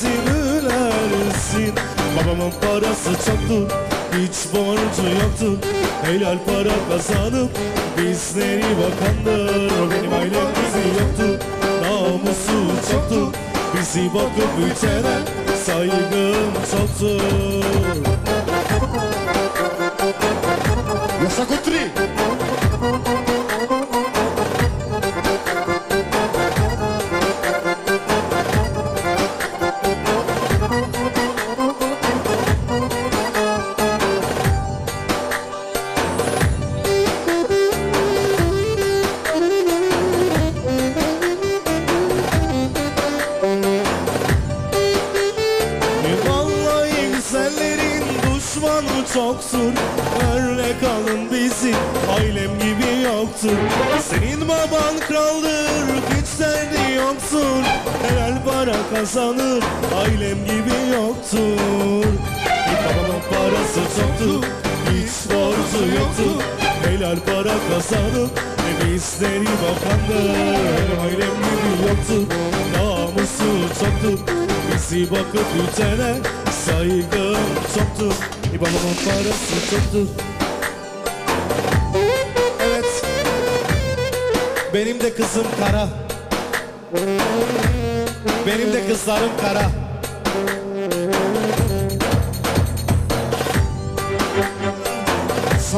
herkesi gülersin Babamın parası çoktu hiç borcu yoktu. Helal para kazanıp bizleri bakandır. Benim ailem gibi yoktu namusu çoktu. Bizi bakıp büyütene saygım çoktur Yasa kutri bizleri bakandır Ailem gibi yoktu namusu çoktu Bizi bakıp ütene saygım çoktu Babamın parası çoktu Evet. Benim de kızım kara. Benim de kızlarım kara.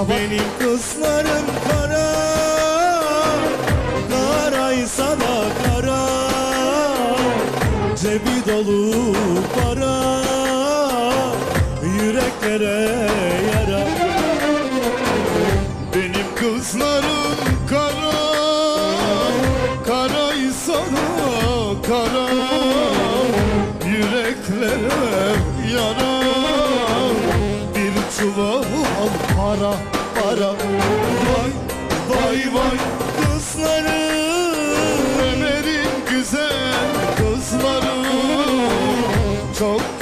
Benim kızlarım kara Da kara Cebi dolu para Yüreklere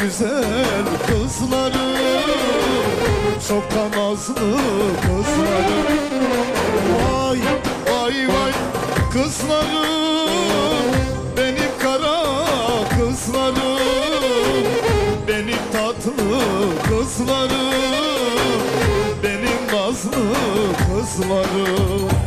güzel kızları Çok da nazlı kızları. Vay Vay vay kızlarım Benim kara kızlarım Benim tatlı kızlarım Benim nazlı kızlarım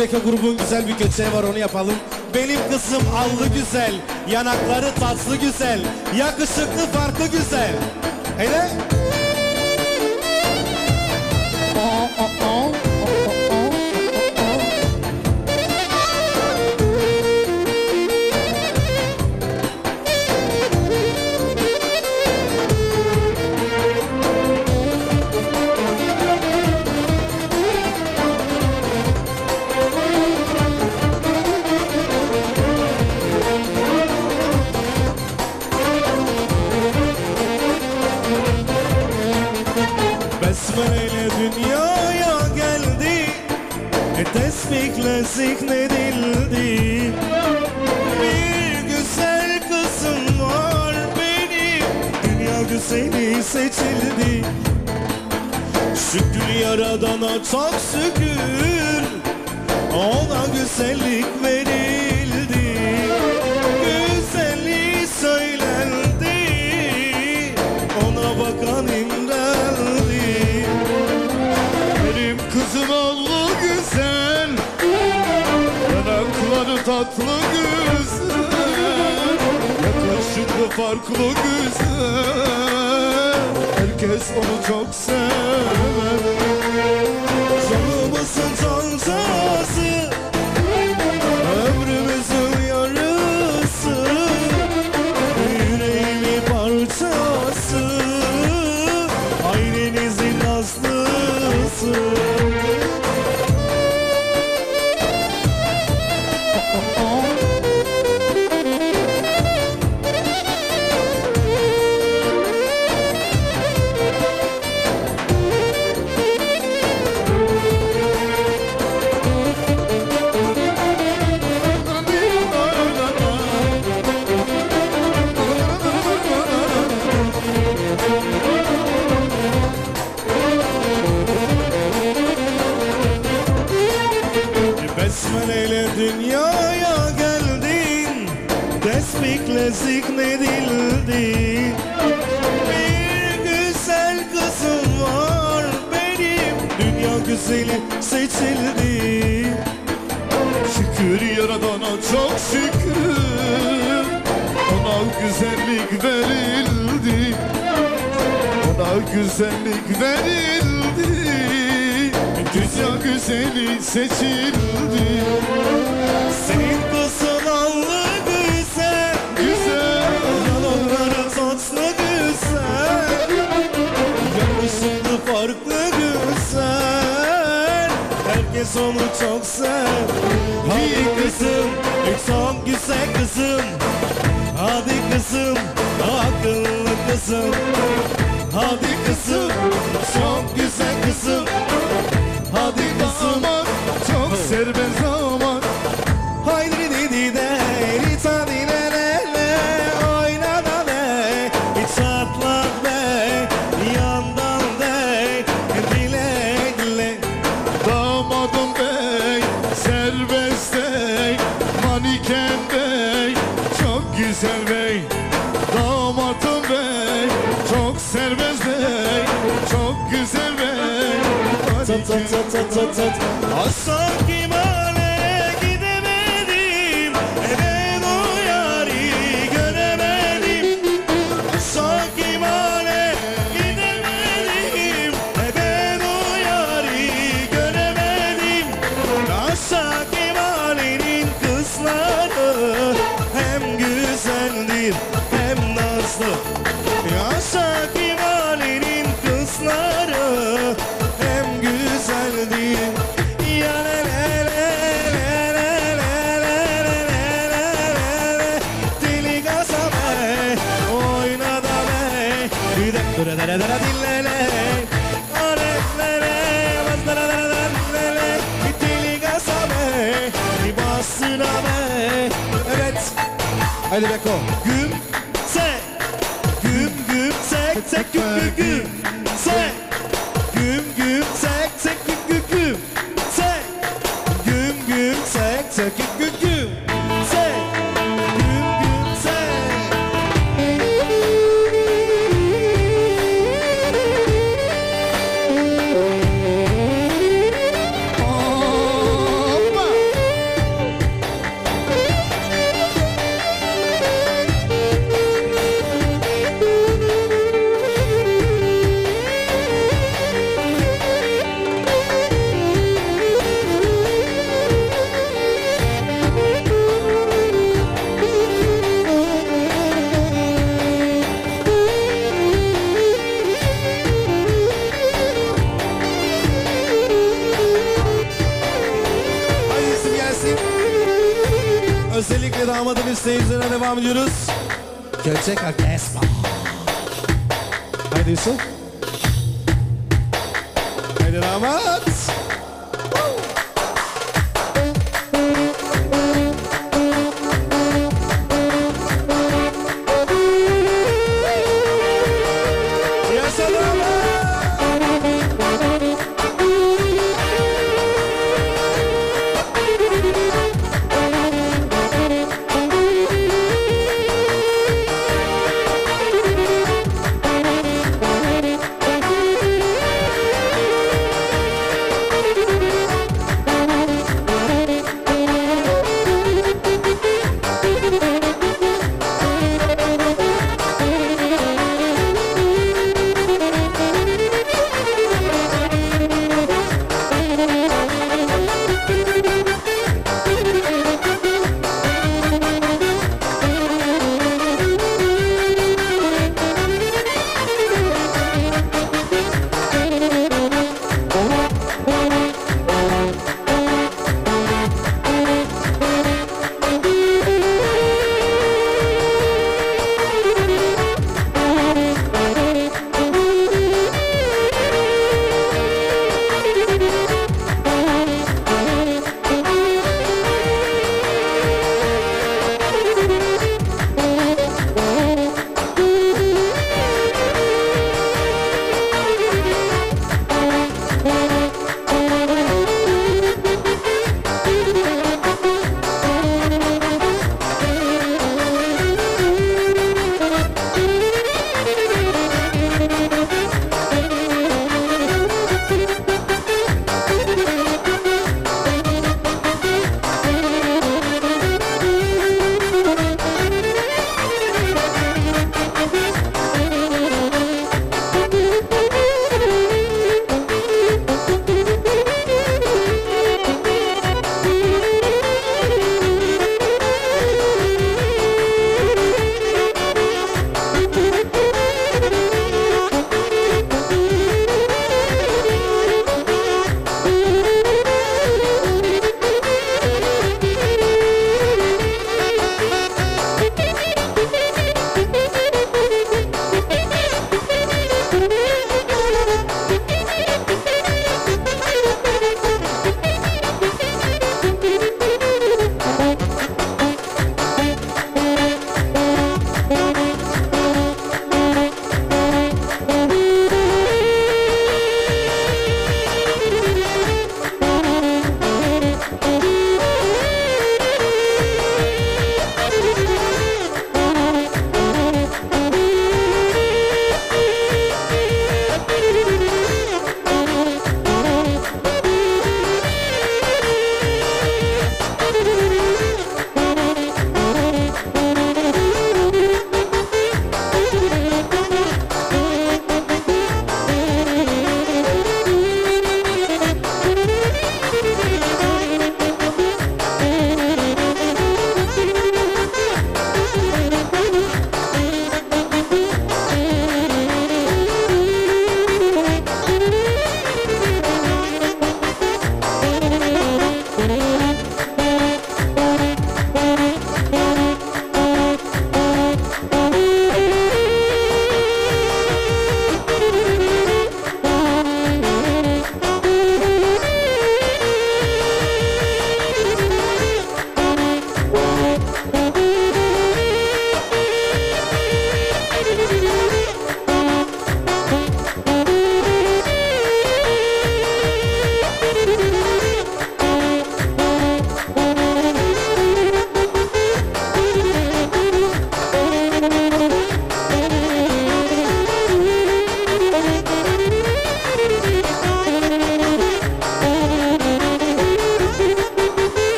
Kübeka grubun güzel bir köçeği var onu yapalım. Benim kızım allı güzel, yanakları tatlı güzel, yakışıklı farklı güzel. Hele.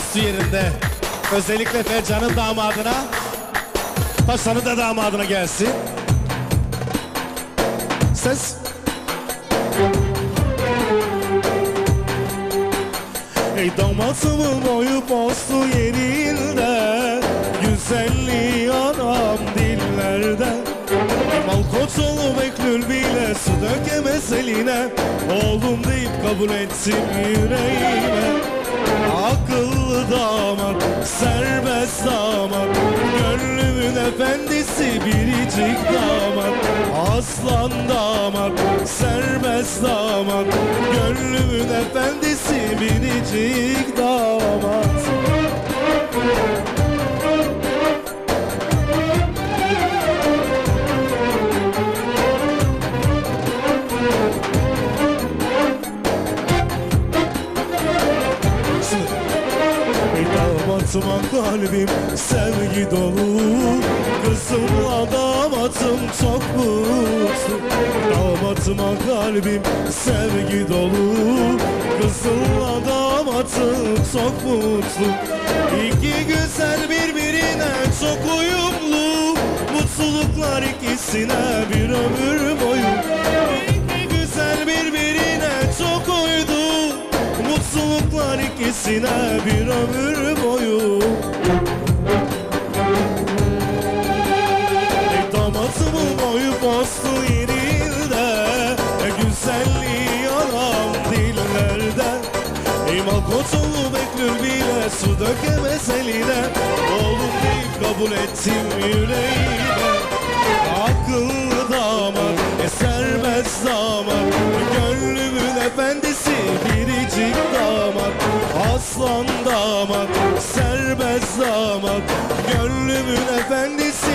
Postu yerinde. Özellikle Fercan'ın damadına. Paşa'nın da damadına gelsin. Ses. Ey damatımın boyu postu yerinde Güzelliği anam dillerde Mal koçolu Beklül bile su dökemez eline Oğlum deyip kabul ettim yüreğime damat, serbest damat. Gönlümün efendisi biricik damat. Aslan damat, serbest damat. Gönlümün efendisi biricik damat damatıma kalbim sevgi dolu. Kızımla damatım çok mutlu. Damatıma kalbim sevgi dolu. Kızımla damatım çok mutlu. İki güzel birbirine çok uyumlu. Mutluluklar ikisine bir ömür boyu. İki güzel birbirine Mutluluklar ikisine bir ömür boyu. Ey damatımın boyu postu yerinde E güzelliği yalan dillerde. Ey malkoçolu Beklül bile su dökemez eline Oğlum deyip kabul ettim yüreğime. Akıllı damat, e serbest damat Gönlümün efendisi biricik damat Aslan damat, serbest damat Gönlümün efendisi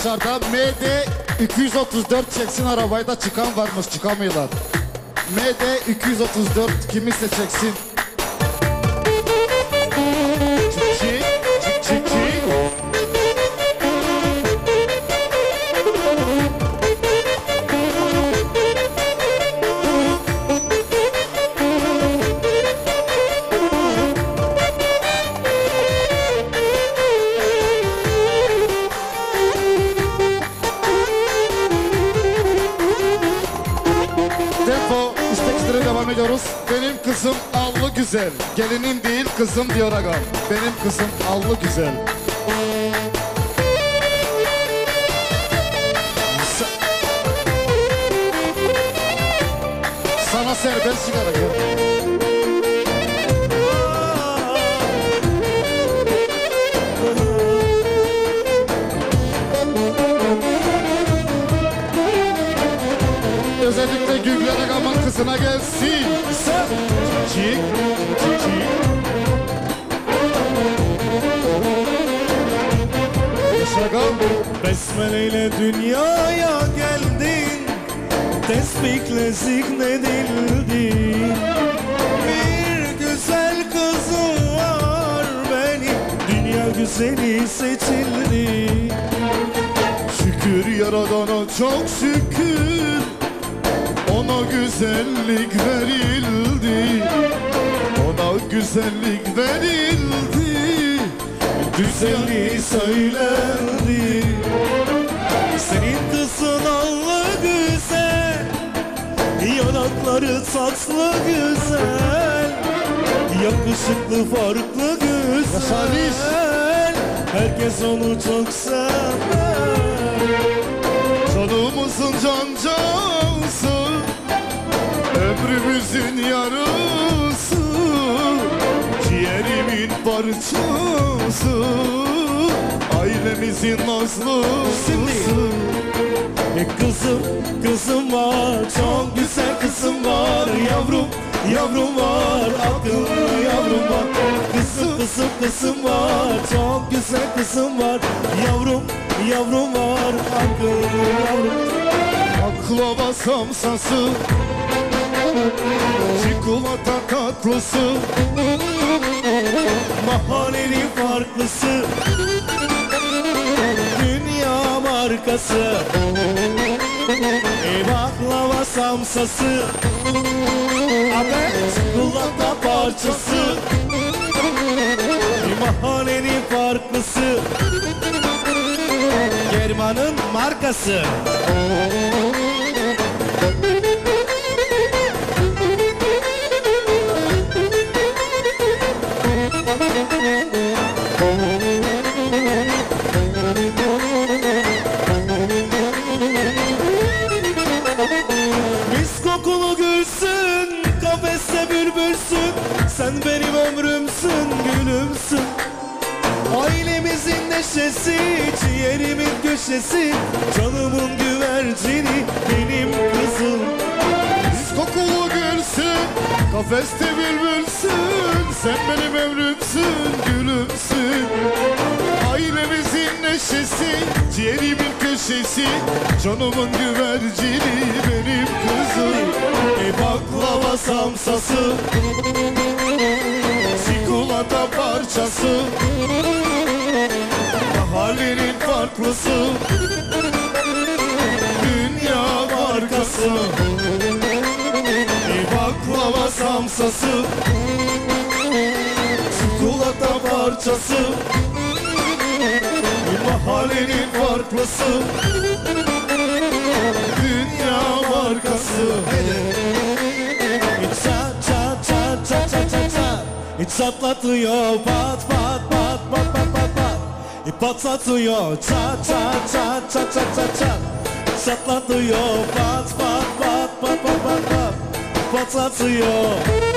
dışarıda. MD 234 çeksin arabayı da çıkan varmış çıkamıyorlar. MD 234 kiminse çeksin. Güzel. Gelinim değil kızım diyor agam. Benim kızım allı güzel. Sa- Sana serbest sigara gel. Özellikle Güngör Agam'ın kızına gelsin. Besmeleyle dünyaya geldin. Tesbikle zihnedildin Bir güzel kızım var benim. Dünya güzeli seçildi. Şükür yaradana çok şükür. Ona güzellik verildi. Ona güzellik verildi Güzeli söylendi. Senin kızın allı güzel. Yanakları tatlı güzel. Yakışıklı farklı güzel. Herkes onu çok sever. Canımızın cancağısı Ömrümüzün yarısı Ciğerimin parçası Ailemizin nazlısı E kızım, kızım var Çok güzel kızım var. Yavrum, yavrum var Akıllı yavrum var. Kızım, kızım, kızım var Çok güzel kızım var. Yavrum, yavrum var Akıllı yavrum. Baklava samsası Çikolata tatlısı Mahallenin farklısı. Dünya markası. E baklava samsası. Abi çikolata parçası. E mahallenin farklısı. German'ın markası samsası Çikolata parçası. E mahallenin farklısı. Dünya markası. Ça ça ça ça ça ça ça İç çatlatıyor pat pat pat pat pat pat pat. İ patlatıyor. Çat çat çat çat çat çat çat. Çatlatıyor pat pat pat pat pat pat pat. Patlatıyor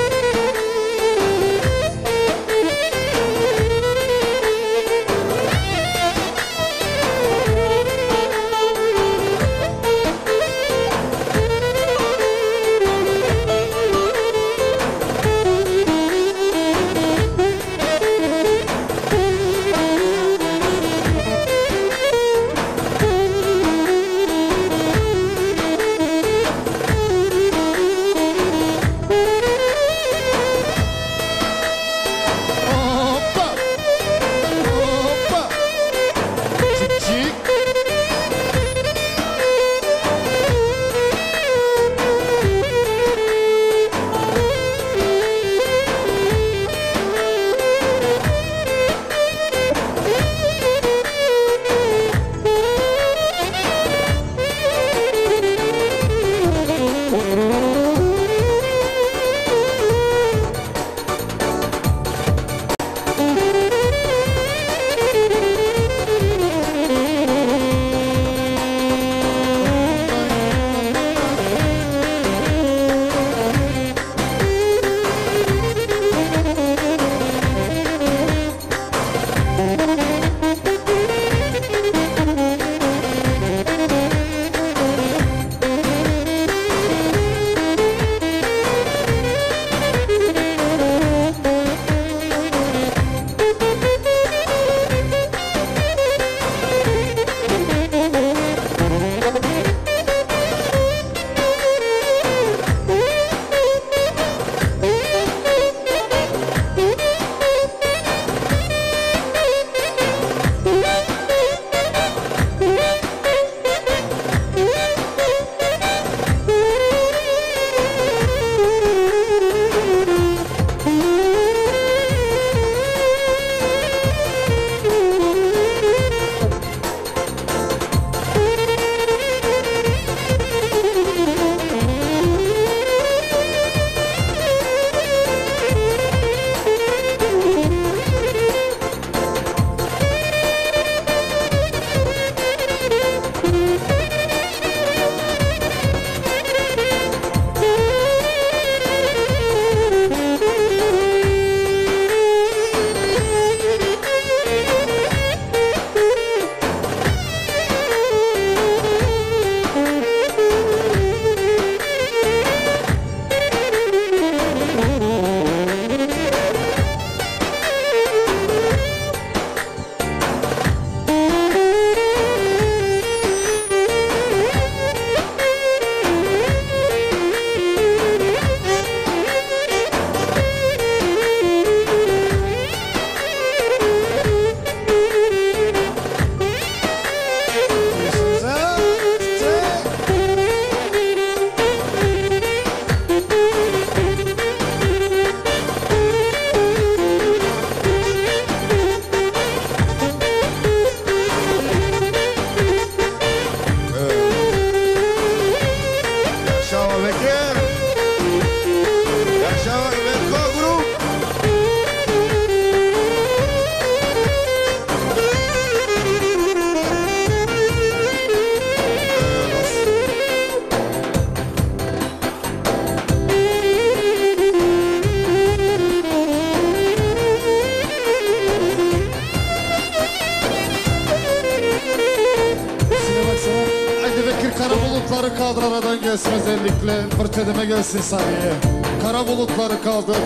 gelsin sahneye. Kara bulutları kaldır.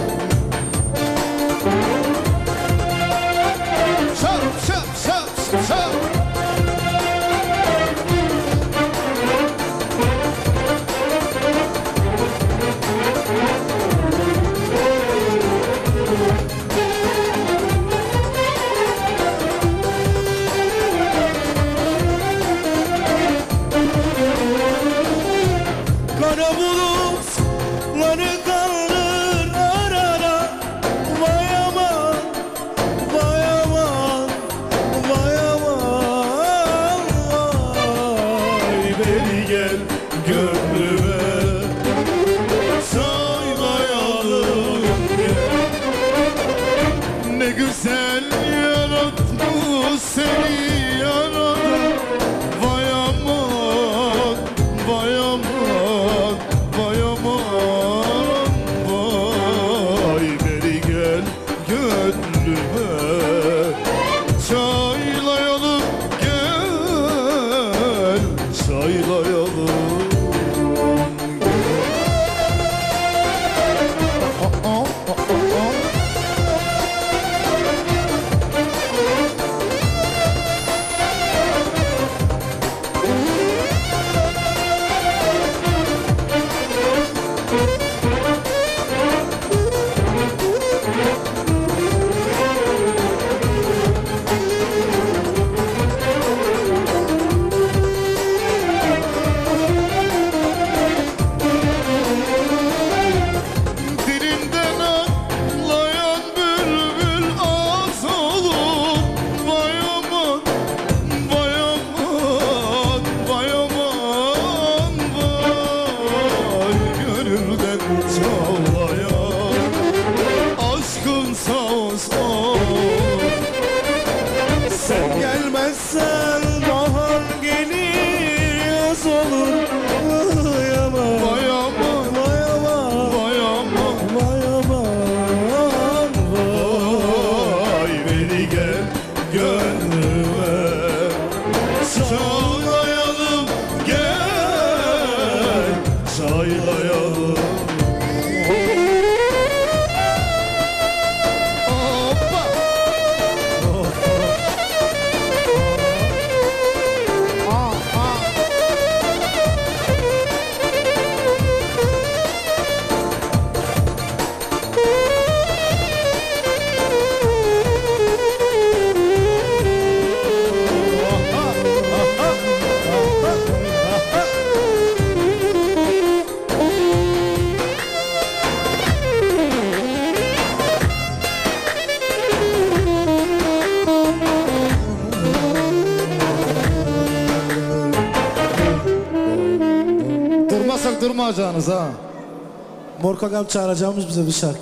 Morkagam çağıracağımız bize bir şarkı.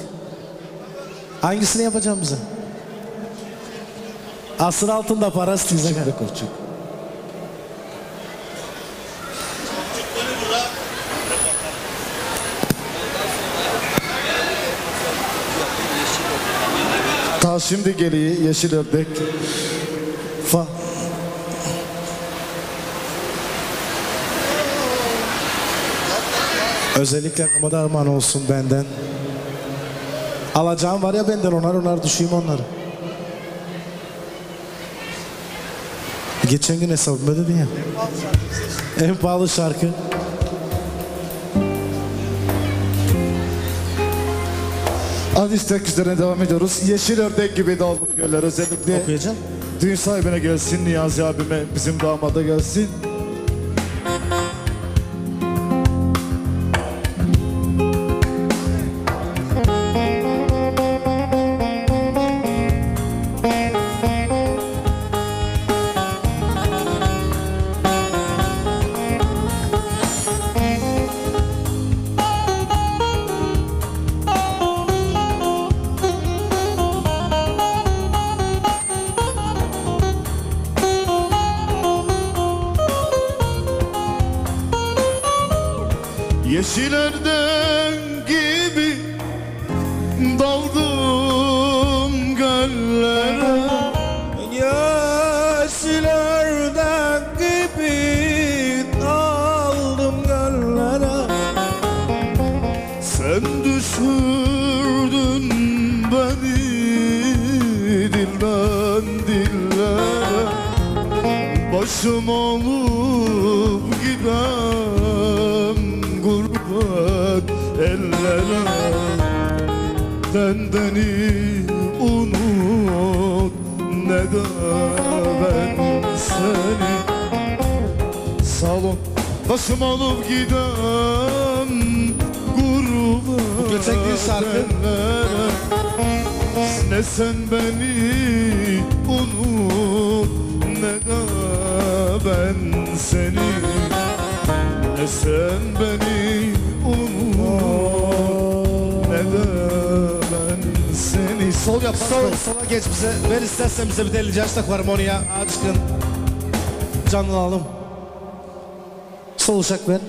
Hangisini yapacağım bize? Asır altında para istiyoruz. aga. Ta şimdi geliyor yeşil ördek. Özellikle Ramada armağan olsun benden. Alacağım var ya benden onar onar düşeyim onları. Geçen gün hesabımda dedin ya. En pahalı şarkı. Ad istek üzerine devam ediyoruz. Yeşil ördek gibi daldım göller özellikle. Okuyacağım. Düğün sahibine gelsin, Niyazi abime, bizim damada gelsin. Ortak harmoniya, açkın. Canlanalım. Sol uşak ben.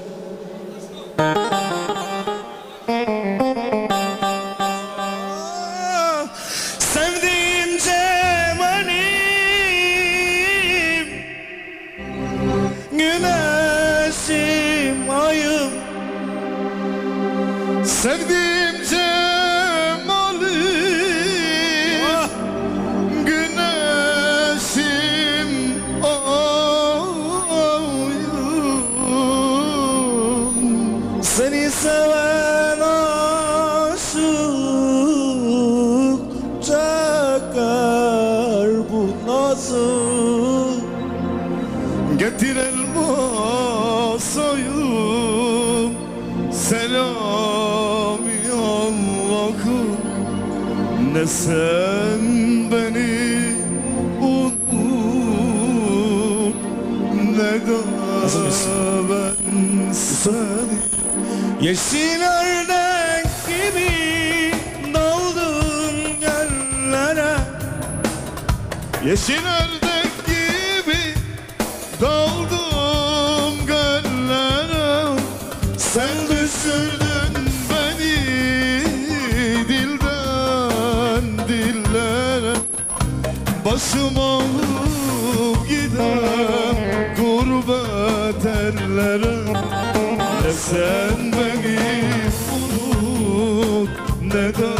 能够。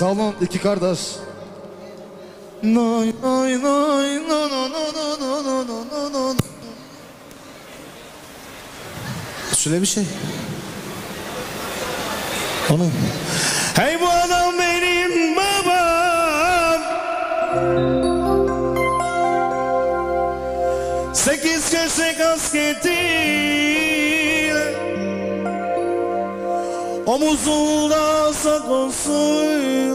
Sağ olun. İki kardeş. Nay nay nay na na na na na na na na na Şöyle bir şey. Onu. Hey bu adam benim babam Sekiz köşe kasketiyle Omuzunda sakosuyla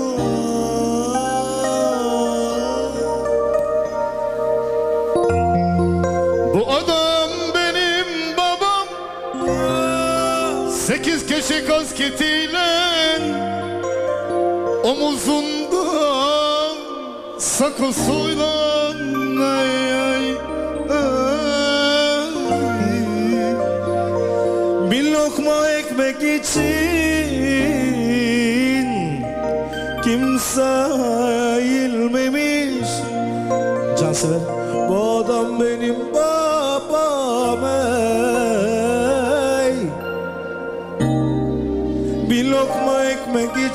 köşe kasketiyle Omuzunda sakosuyla ay, ay, ay. Bir lokma ekmek için Kimse eğilmemiş Cansever. Bu adam benim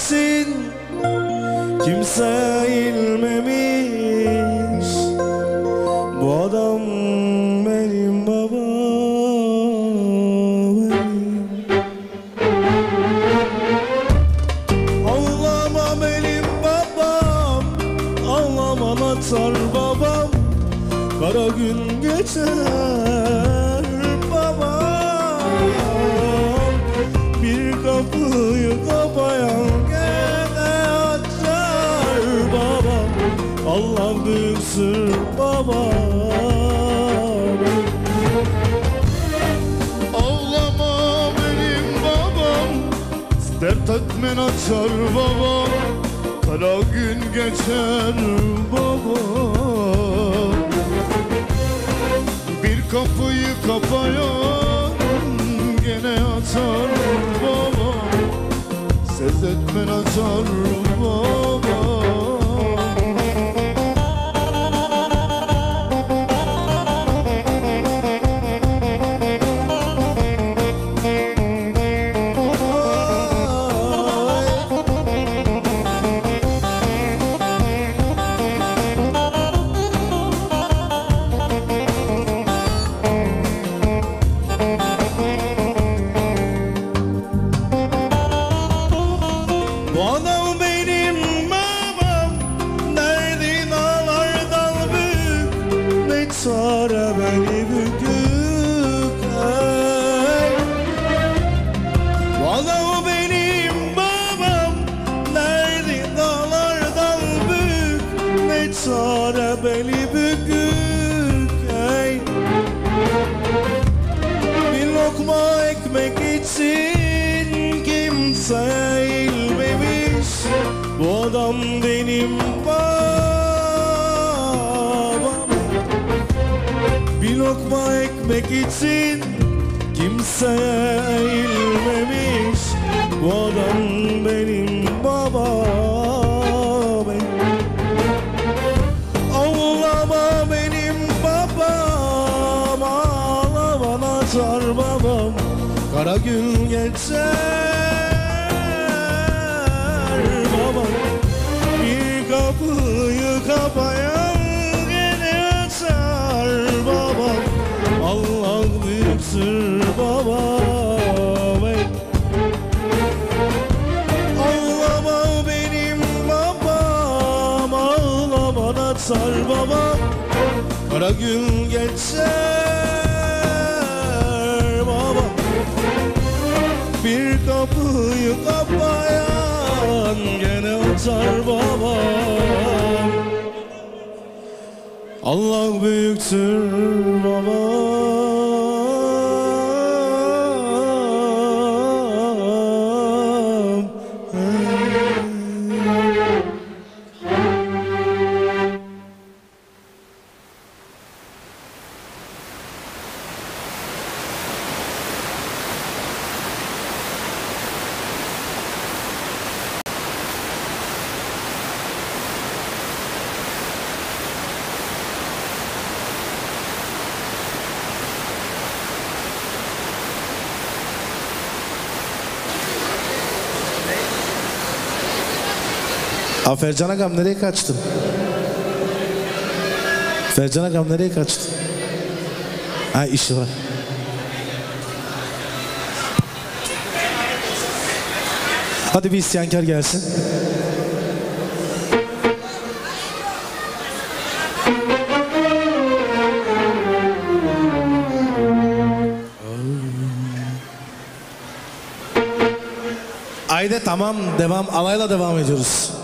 xin chim say Dert etmen açar babam Kara gün geçer babam Bir kapıyı kapayan Gene açar babam Söz etmen açar babam için kimseye gün geçer babam Bir kapıyı kapayan Gene açar babam Allah büyüktür babam Afercan Agam nereye kaçtın? Fercan Agam nereye kaçtı? Ha işi var. Hadi bir isyankar gelsin. Ayde tamam devam alayla devam ediyoruz.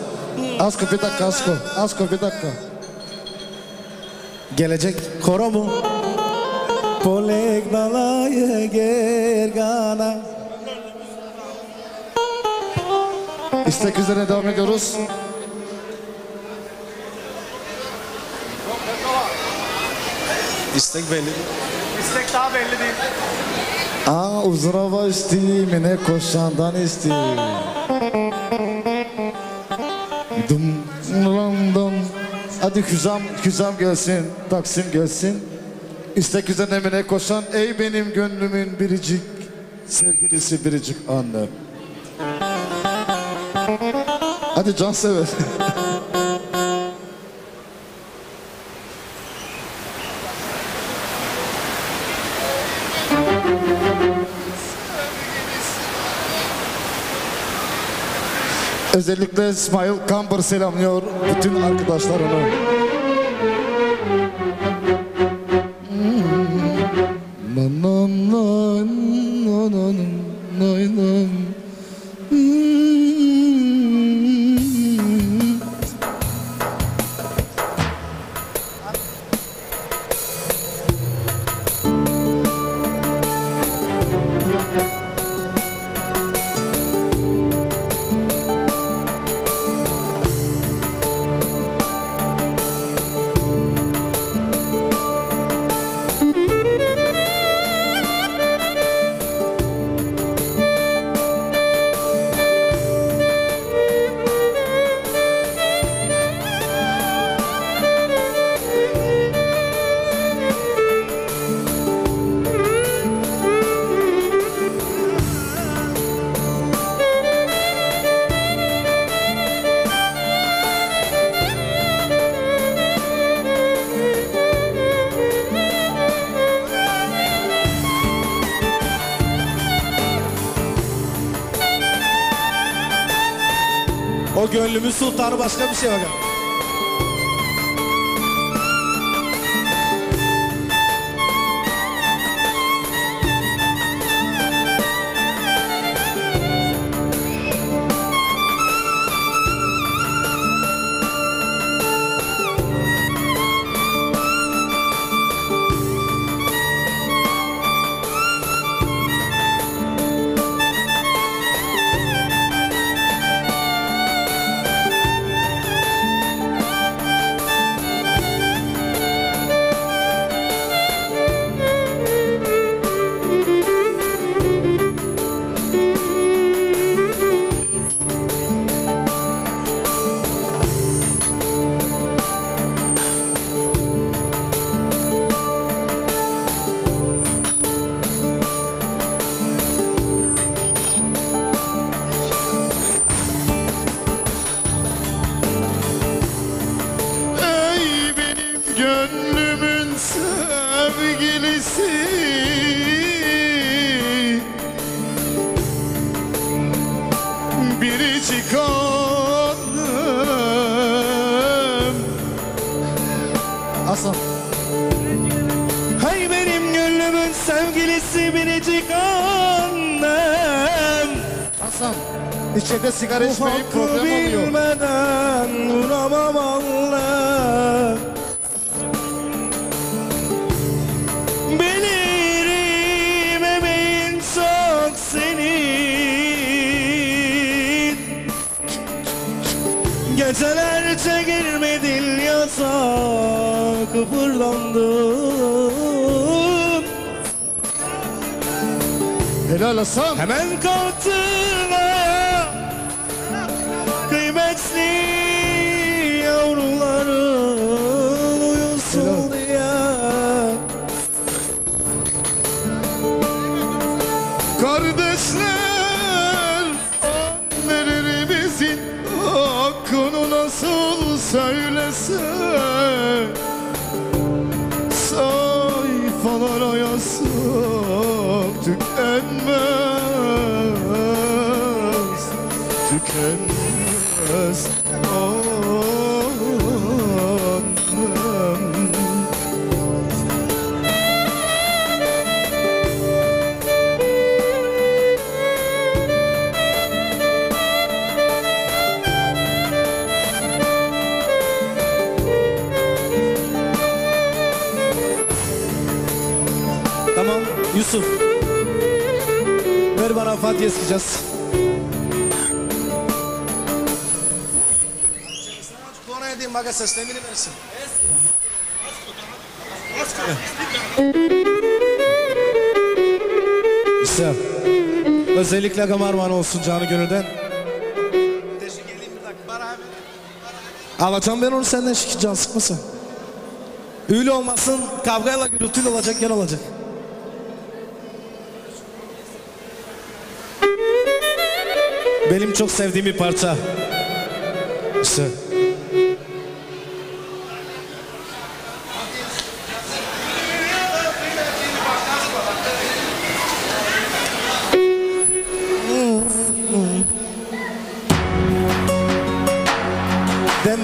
Asko bir dakika Asko. Asko bir dakika. Gelecek koro mu? Poleg dalaya gergana. İstek üzerine devam ediyoruz. İstek belli. İstek daha belli değil. Aa uzun hava isteyeyim ne koşandan isteyeyim. Dım dım dım. Hadi Hüzam, Hüzam gelsin, Taksim gelsin. İstek üzerine koşan ey benim gönlümün biricik sevgilisi biricik annem. Hadi can sever. [LAUGHS] Özellikle İsmail Kamber selamlıyor bütün arkadaşlarını. Gönlümün sultanı başka bir Encouragement plakam armağan olsun canı gönülden. Alacağım ben onu senden şikayet can sıkmasın. Öyle olmasın kavgayla gürültüyle olacak yer olacak. Benim çok sevdiğim bir parça. İşte.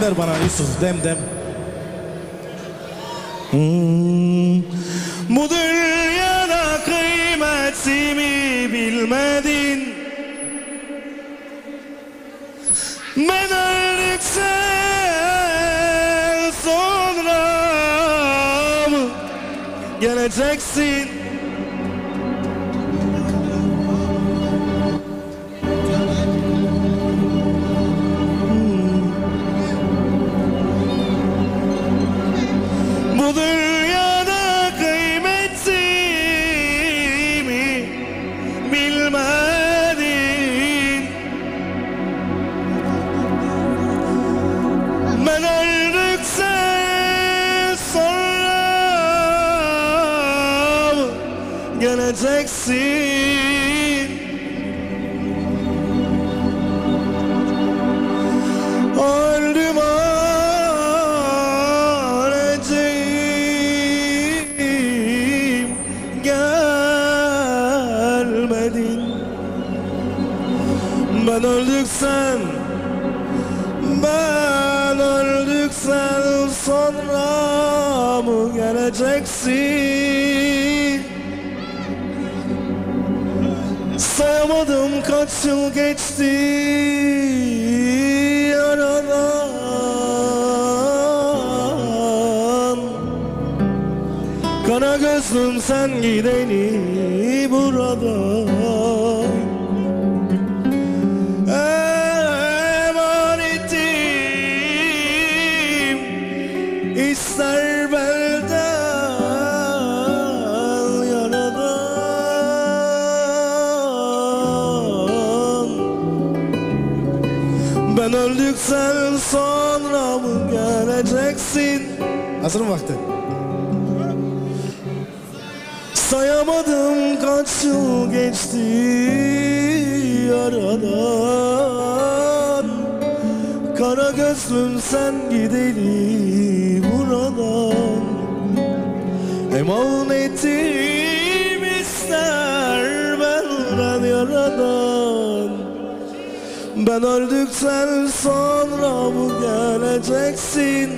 der bana Yusuf dem dem. Hmm. yıl geçti aradan Kara gözlüm sen gideyim. Özlüm sen gideli buradan. Emanet ister benden yaradan. Ben öldükten sonra bu geleceksin.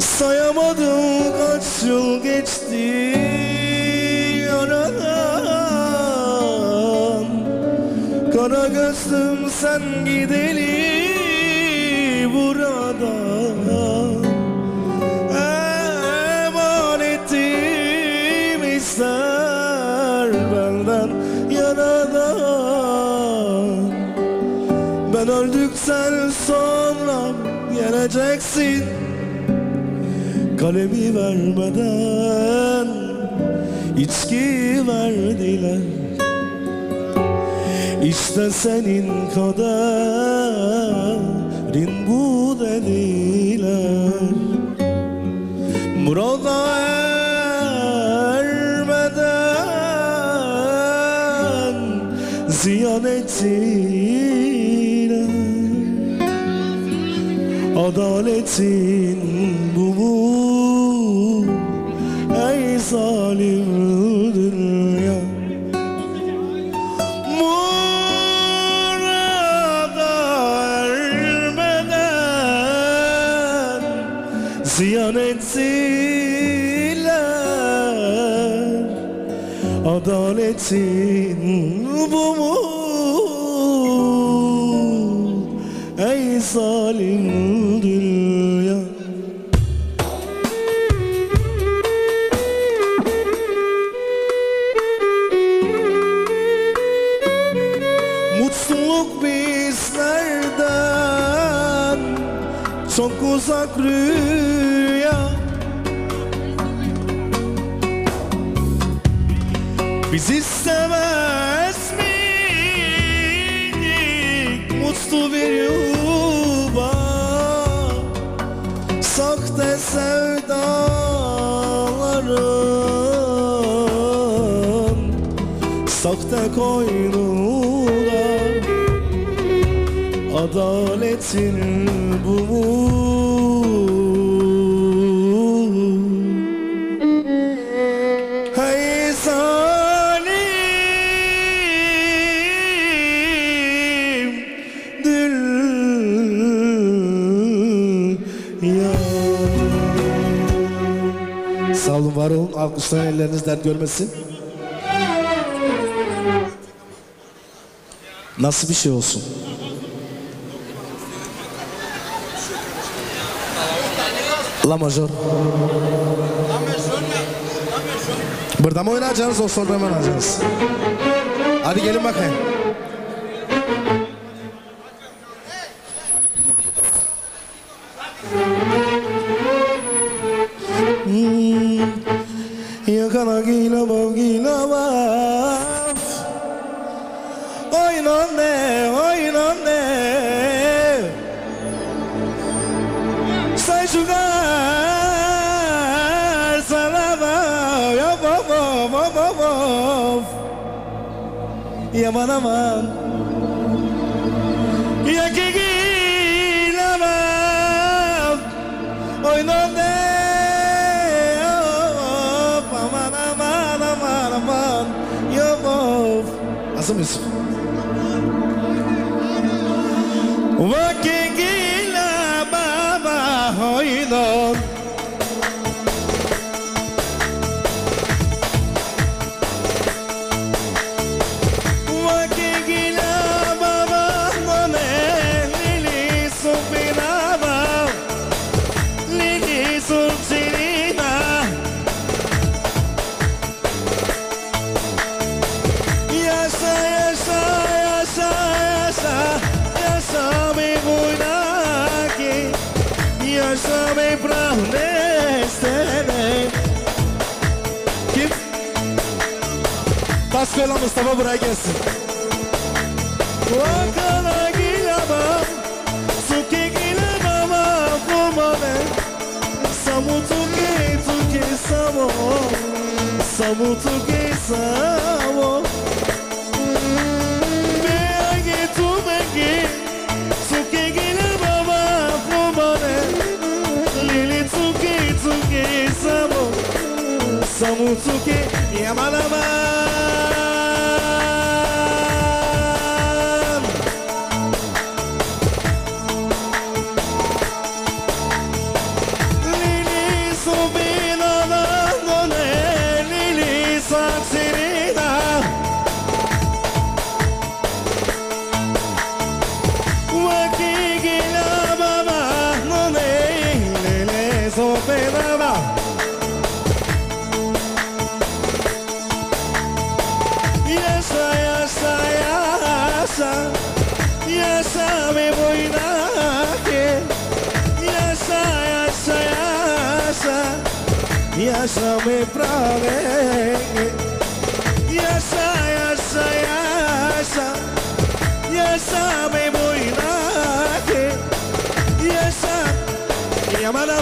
Sayamadım kaç yıl Gözlüm sen gideli buradan Emanetim ister benden yaradan Ben öldükten sonra geleceksin. Kalemi vermeden içki verdiler İşte senin kaderin bu dediler. Murada ermeden ziyan ettiler. Adaletin Adaletin bu Sahte koynunda Adaletin bu? Hey zalim dünya Sağ olun, var. Alkışlayan elleriniz dert görmesin. Nasıl bir şey olsun? La majör. Burada mı oynayacaksınız o solda mı oynayacaksınız? Hadi gelin bakayım. Yaman aman Mustafa buraya gelsin. Wakala gilaba Suki gilaba Kumane Samutuki tuki samo Samutuki samo yaşamı prane Yaşa yaşa yaşa Yaşa mı boynaki Yaşa Yamana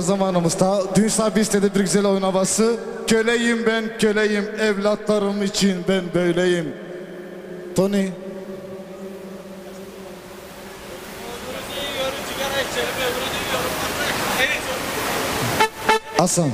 Her zamanımızda dün sabiste de bir güzel oyun havası. Köleyim ben köleyim evlatlarım için ben böyleyim. Tony. Hasan.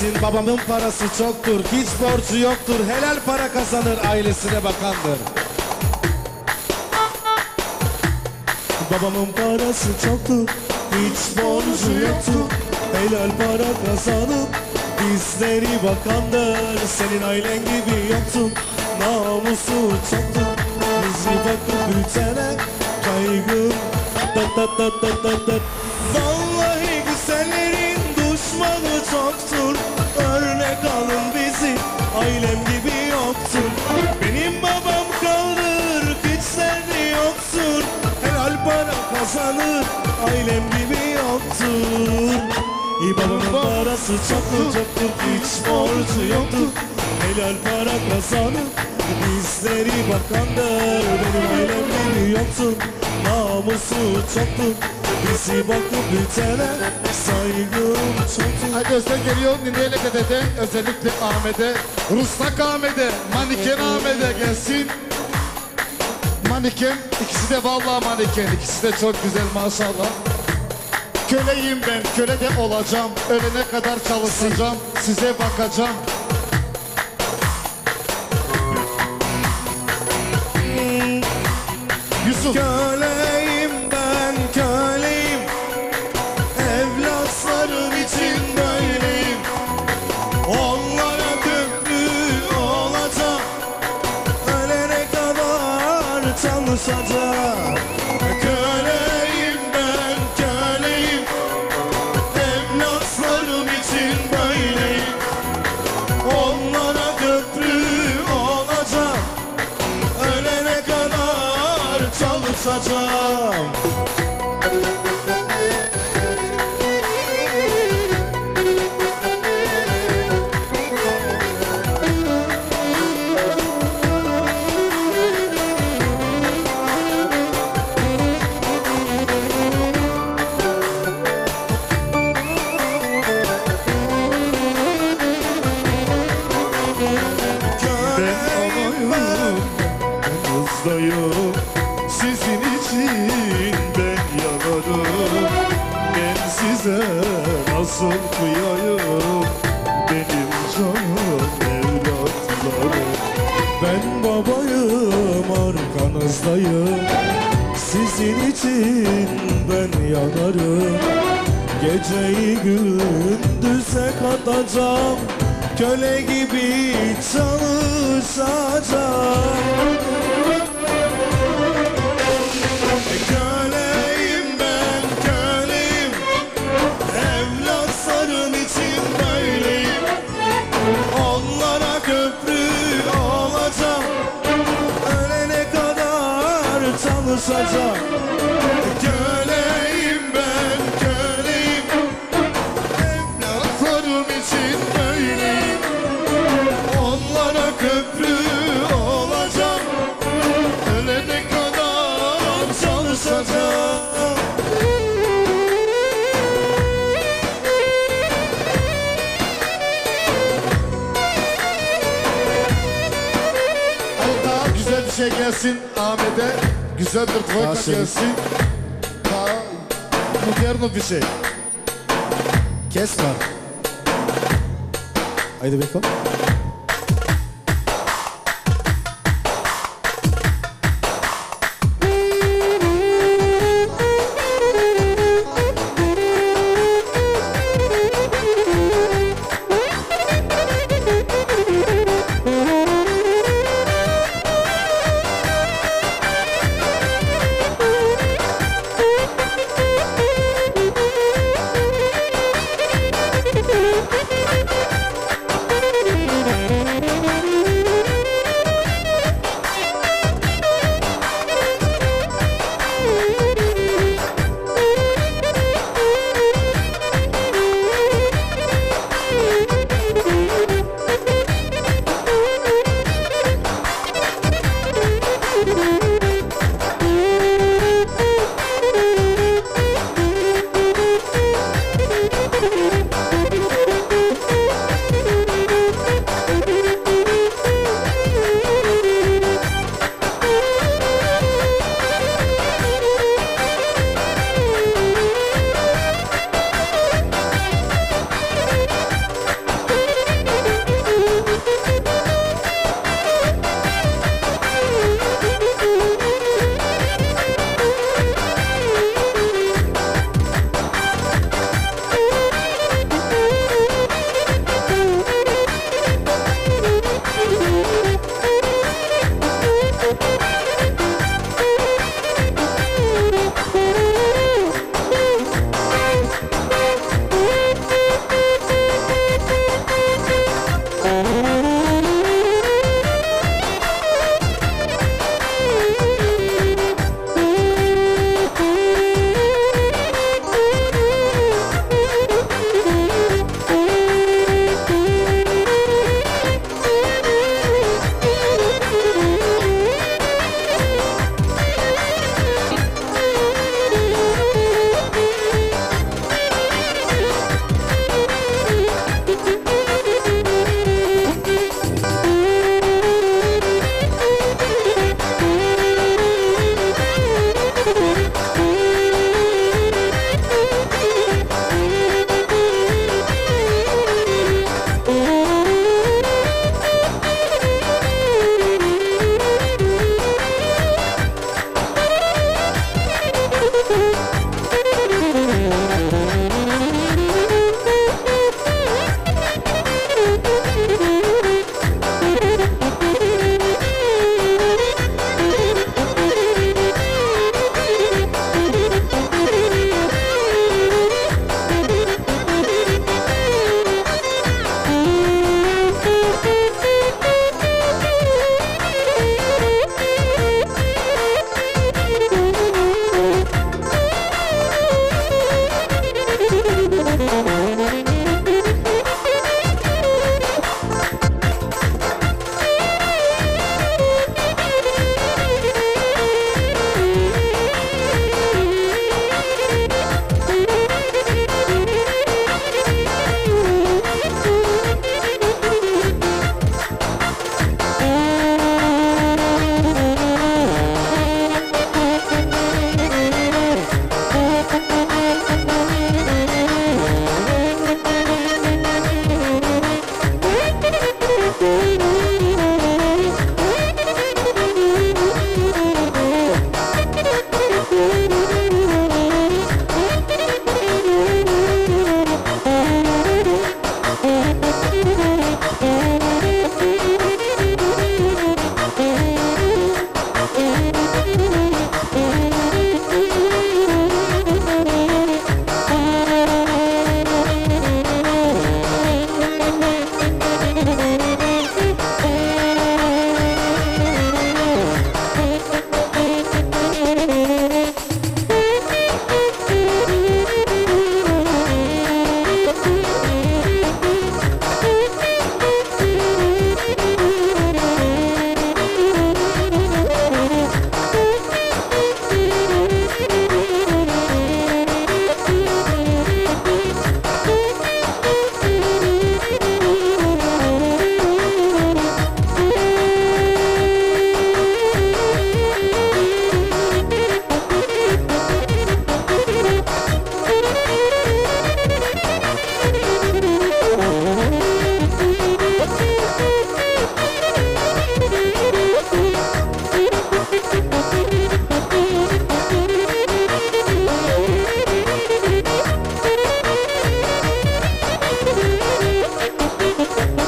Gelsin. Babamın parası çoktur. Hiç borcu yoktur. Helal para kazanır. Ailesine bakandır. Babamın parası çoktu Hiç borcu yoktu Helal para kazanıp Bizleri bakandır Senin ailen gibi yoktu Namusu çoktu Bizi bakıp büyütene Kaygım Dat dat dat dat dat dat Vallahi güzellerin düşmanı çoktur Örnek alın bizi Ailem gibi yoktur Benim babam kaldır Güçleri yoktur Helal para kazanır Ailem gibi yoktur İyi babamın parası çoktur çoktur Hiç borcu yoktur. Helal para kazanır Bizleri bakandır. Benim ailem gibi yoktur Namusu çoktur. Bizi bakıp bitene Haydi Özden geliyor. Nineyele dededen özellikle Ahmet'e, Rustak Ahmet'e, Maniken Ahmet'e gelsin. Maniken, ikisi de vallahi maniken, ikisi de çok güzel maşallah. Köleyim ben, köle de olacağım. Ölene kadar çalışacağım, size bakacağım. Çalışacağım Köleyim ben köleyim. Evlatlarım için böyleyim. Onlara köprü olacağım Ölene kadar çalışacağım arkanızdayım Sizin için ben yanarım. Geceyi gündüze katacağım Köle gibi çalışacağım çalışacağım Köleyim Güzel bir Daha troika senin. gelsin. Daha modern bir şey. Kes var. Haydi bakalım.